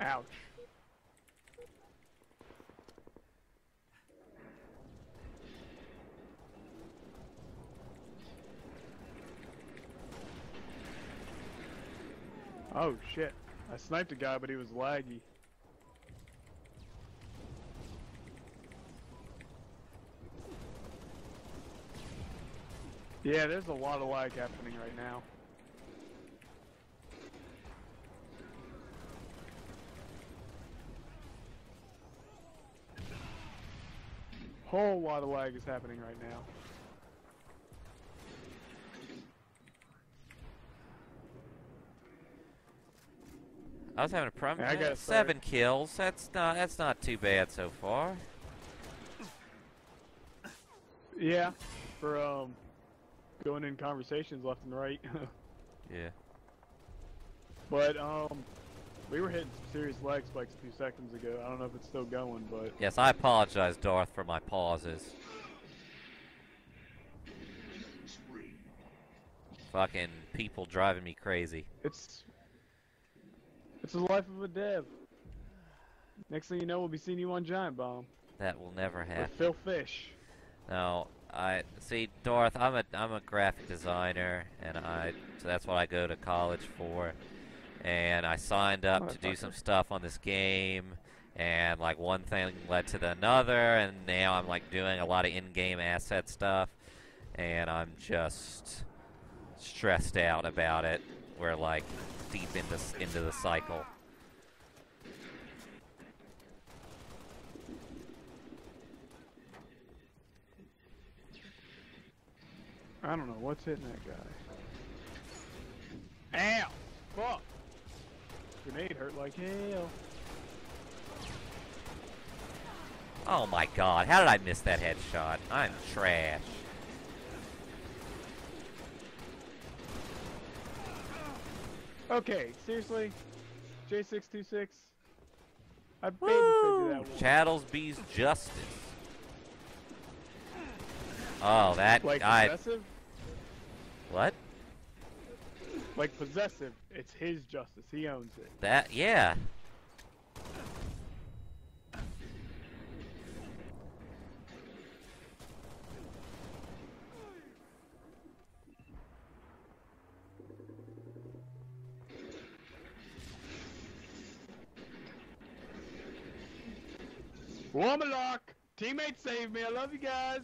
Ouch. Oh shit. I sniped a guy, but he was laggy. Yeah, there's a lot of lag happening right now. Whole lot of lag is happening right now. I was having a problem. I got seven kills. That's not that's not too bad so far. Yeah, for um going in conversations left and right. Yeah. but um we were hitting some serious lag spikes a few seconds ago. I don't know if it's still going, but Yes, I apologize, Darth, for my pauses. Fucking people driving me crazy. it's it's the life of a dev. Next thing you know, we'll be seeing you on Giant Bomb That will never with happen. Phil Fish. No, I see, Darth. I'm a I'm a graphic designer, and I so that's what I go to college for. And I signed up to do some stuff on this game, and like one thing led to the another, and now I'm like doing a lot of in-game asset stuff, and I'm just stressed out about it. We're like deep into s- into the cycle. I don't know what's hitting that guy. Ow! Fuck! Grenade hurt like hell. Oh my god, how did I miss that headshot? I'm trash. Okay, seriously? J626? I babysat you that one. Chattlesby's Justice. Oh, that Like guy. possessive? What? Like possessive. It's his justice. He owns it. That? Yeah. Armor lock! Teammate saved me. I love you guys.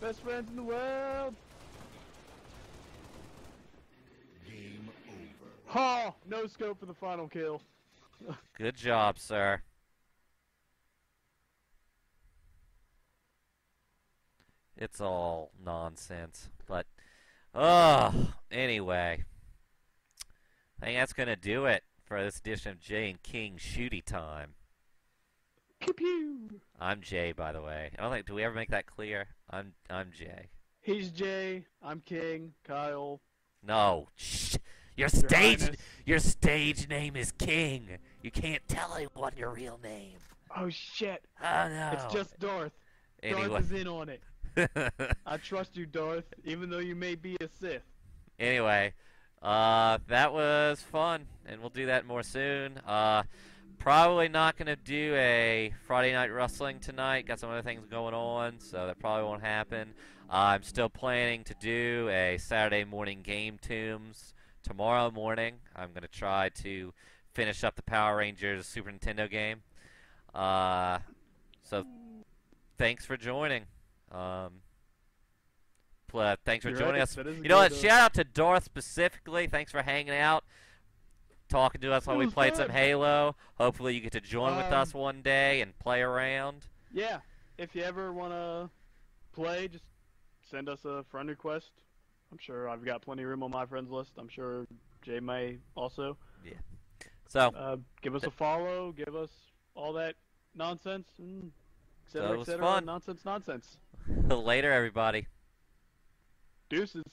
Best friends in the world. Game over. Ha! No scope for the final kill. Good job, sir. It's all nonsense. But, oh, anyway. I think that's going to do it for this edition of Jay and King Shooty Time. Pew pew. I'm Jay, by the way. I don't think, do we ever make that clear? I'm, I'm Jay. He's Jay. I'm King. Kyle. No, shh. Your Your stage, Highness. your stage name is King. You can't tell anyone your real name. Oh shit! Oh no. It's just Darth. anyway. Darth is in on it. I trust you, Darth, even though you may be a Sith. anyway, uh, that was fun, and we'll do that more soon. Uh, probably not gonna do a Friday night wrestling tonight. Got some other things going on, so that probably won't happen. Uh, I'm still planning to do a Saturday morning game tombs tomorrow morning. I'm gonna try to finish up the Power Rangers Super Nintendo game. Uh, so thanks for joining. Um, pl- uh, thanks for You're joining right, us. that is a You know what? Shout out to Darth specifically. Thanks for hanging out, talking to us while we played some. Halo. Hopefully, you get to join with Um, us one day and play around. Yeah, if you ever want to play, just send us a friend request. I'm sure I've got plenty of room on my friends list. I'm sure Jay may also. Yeah. So, Uh, give us a follow, give us all that nonsense, and et So cetera, et was cetera, fun. nonsense, nonsense. later, everybody. Deuces.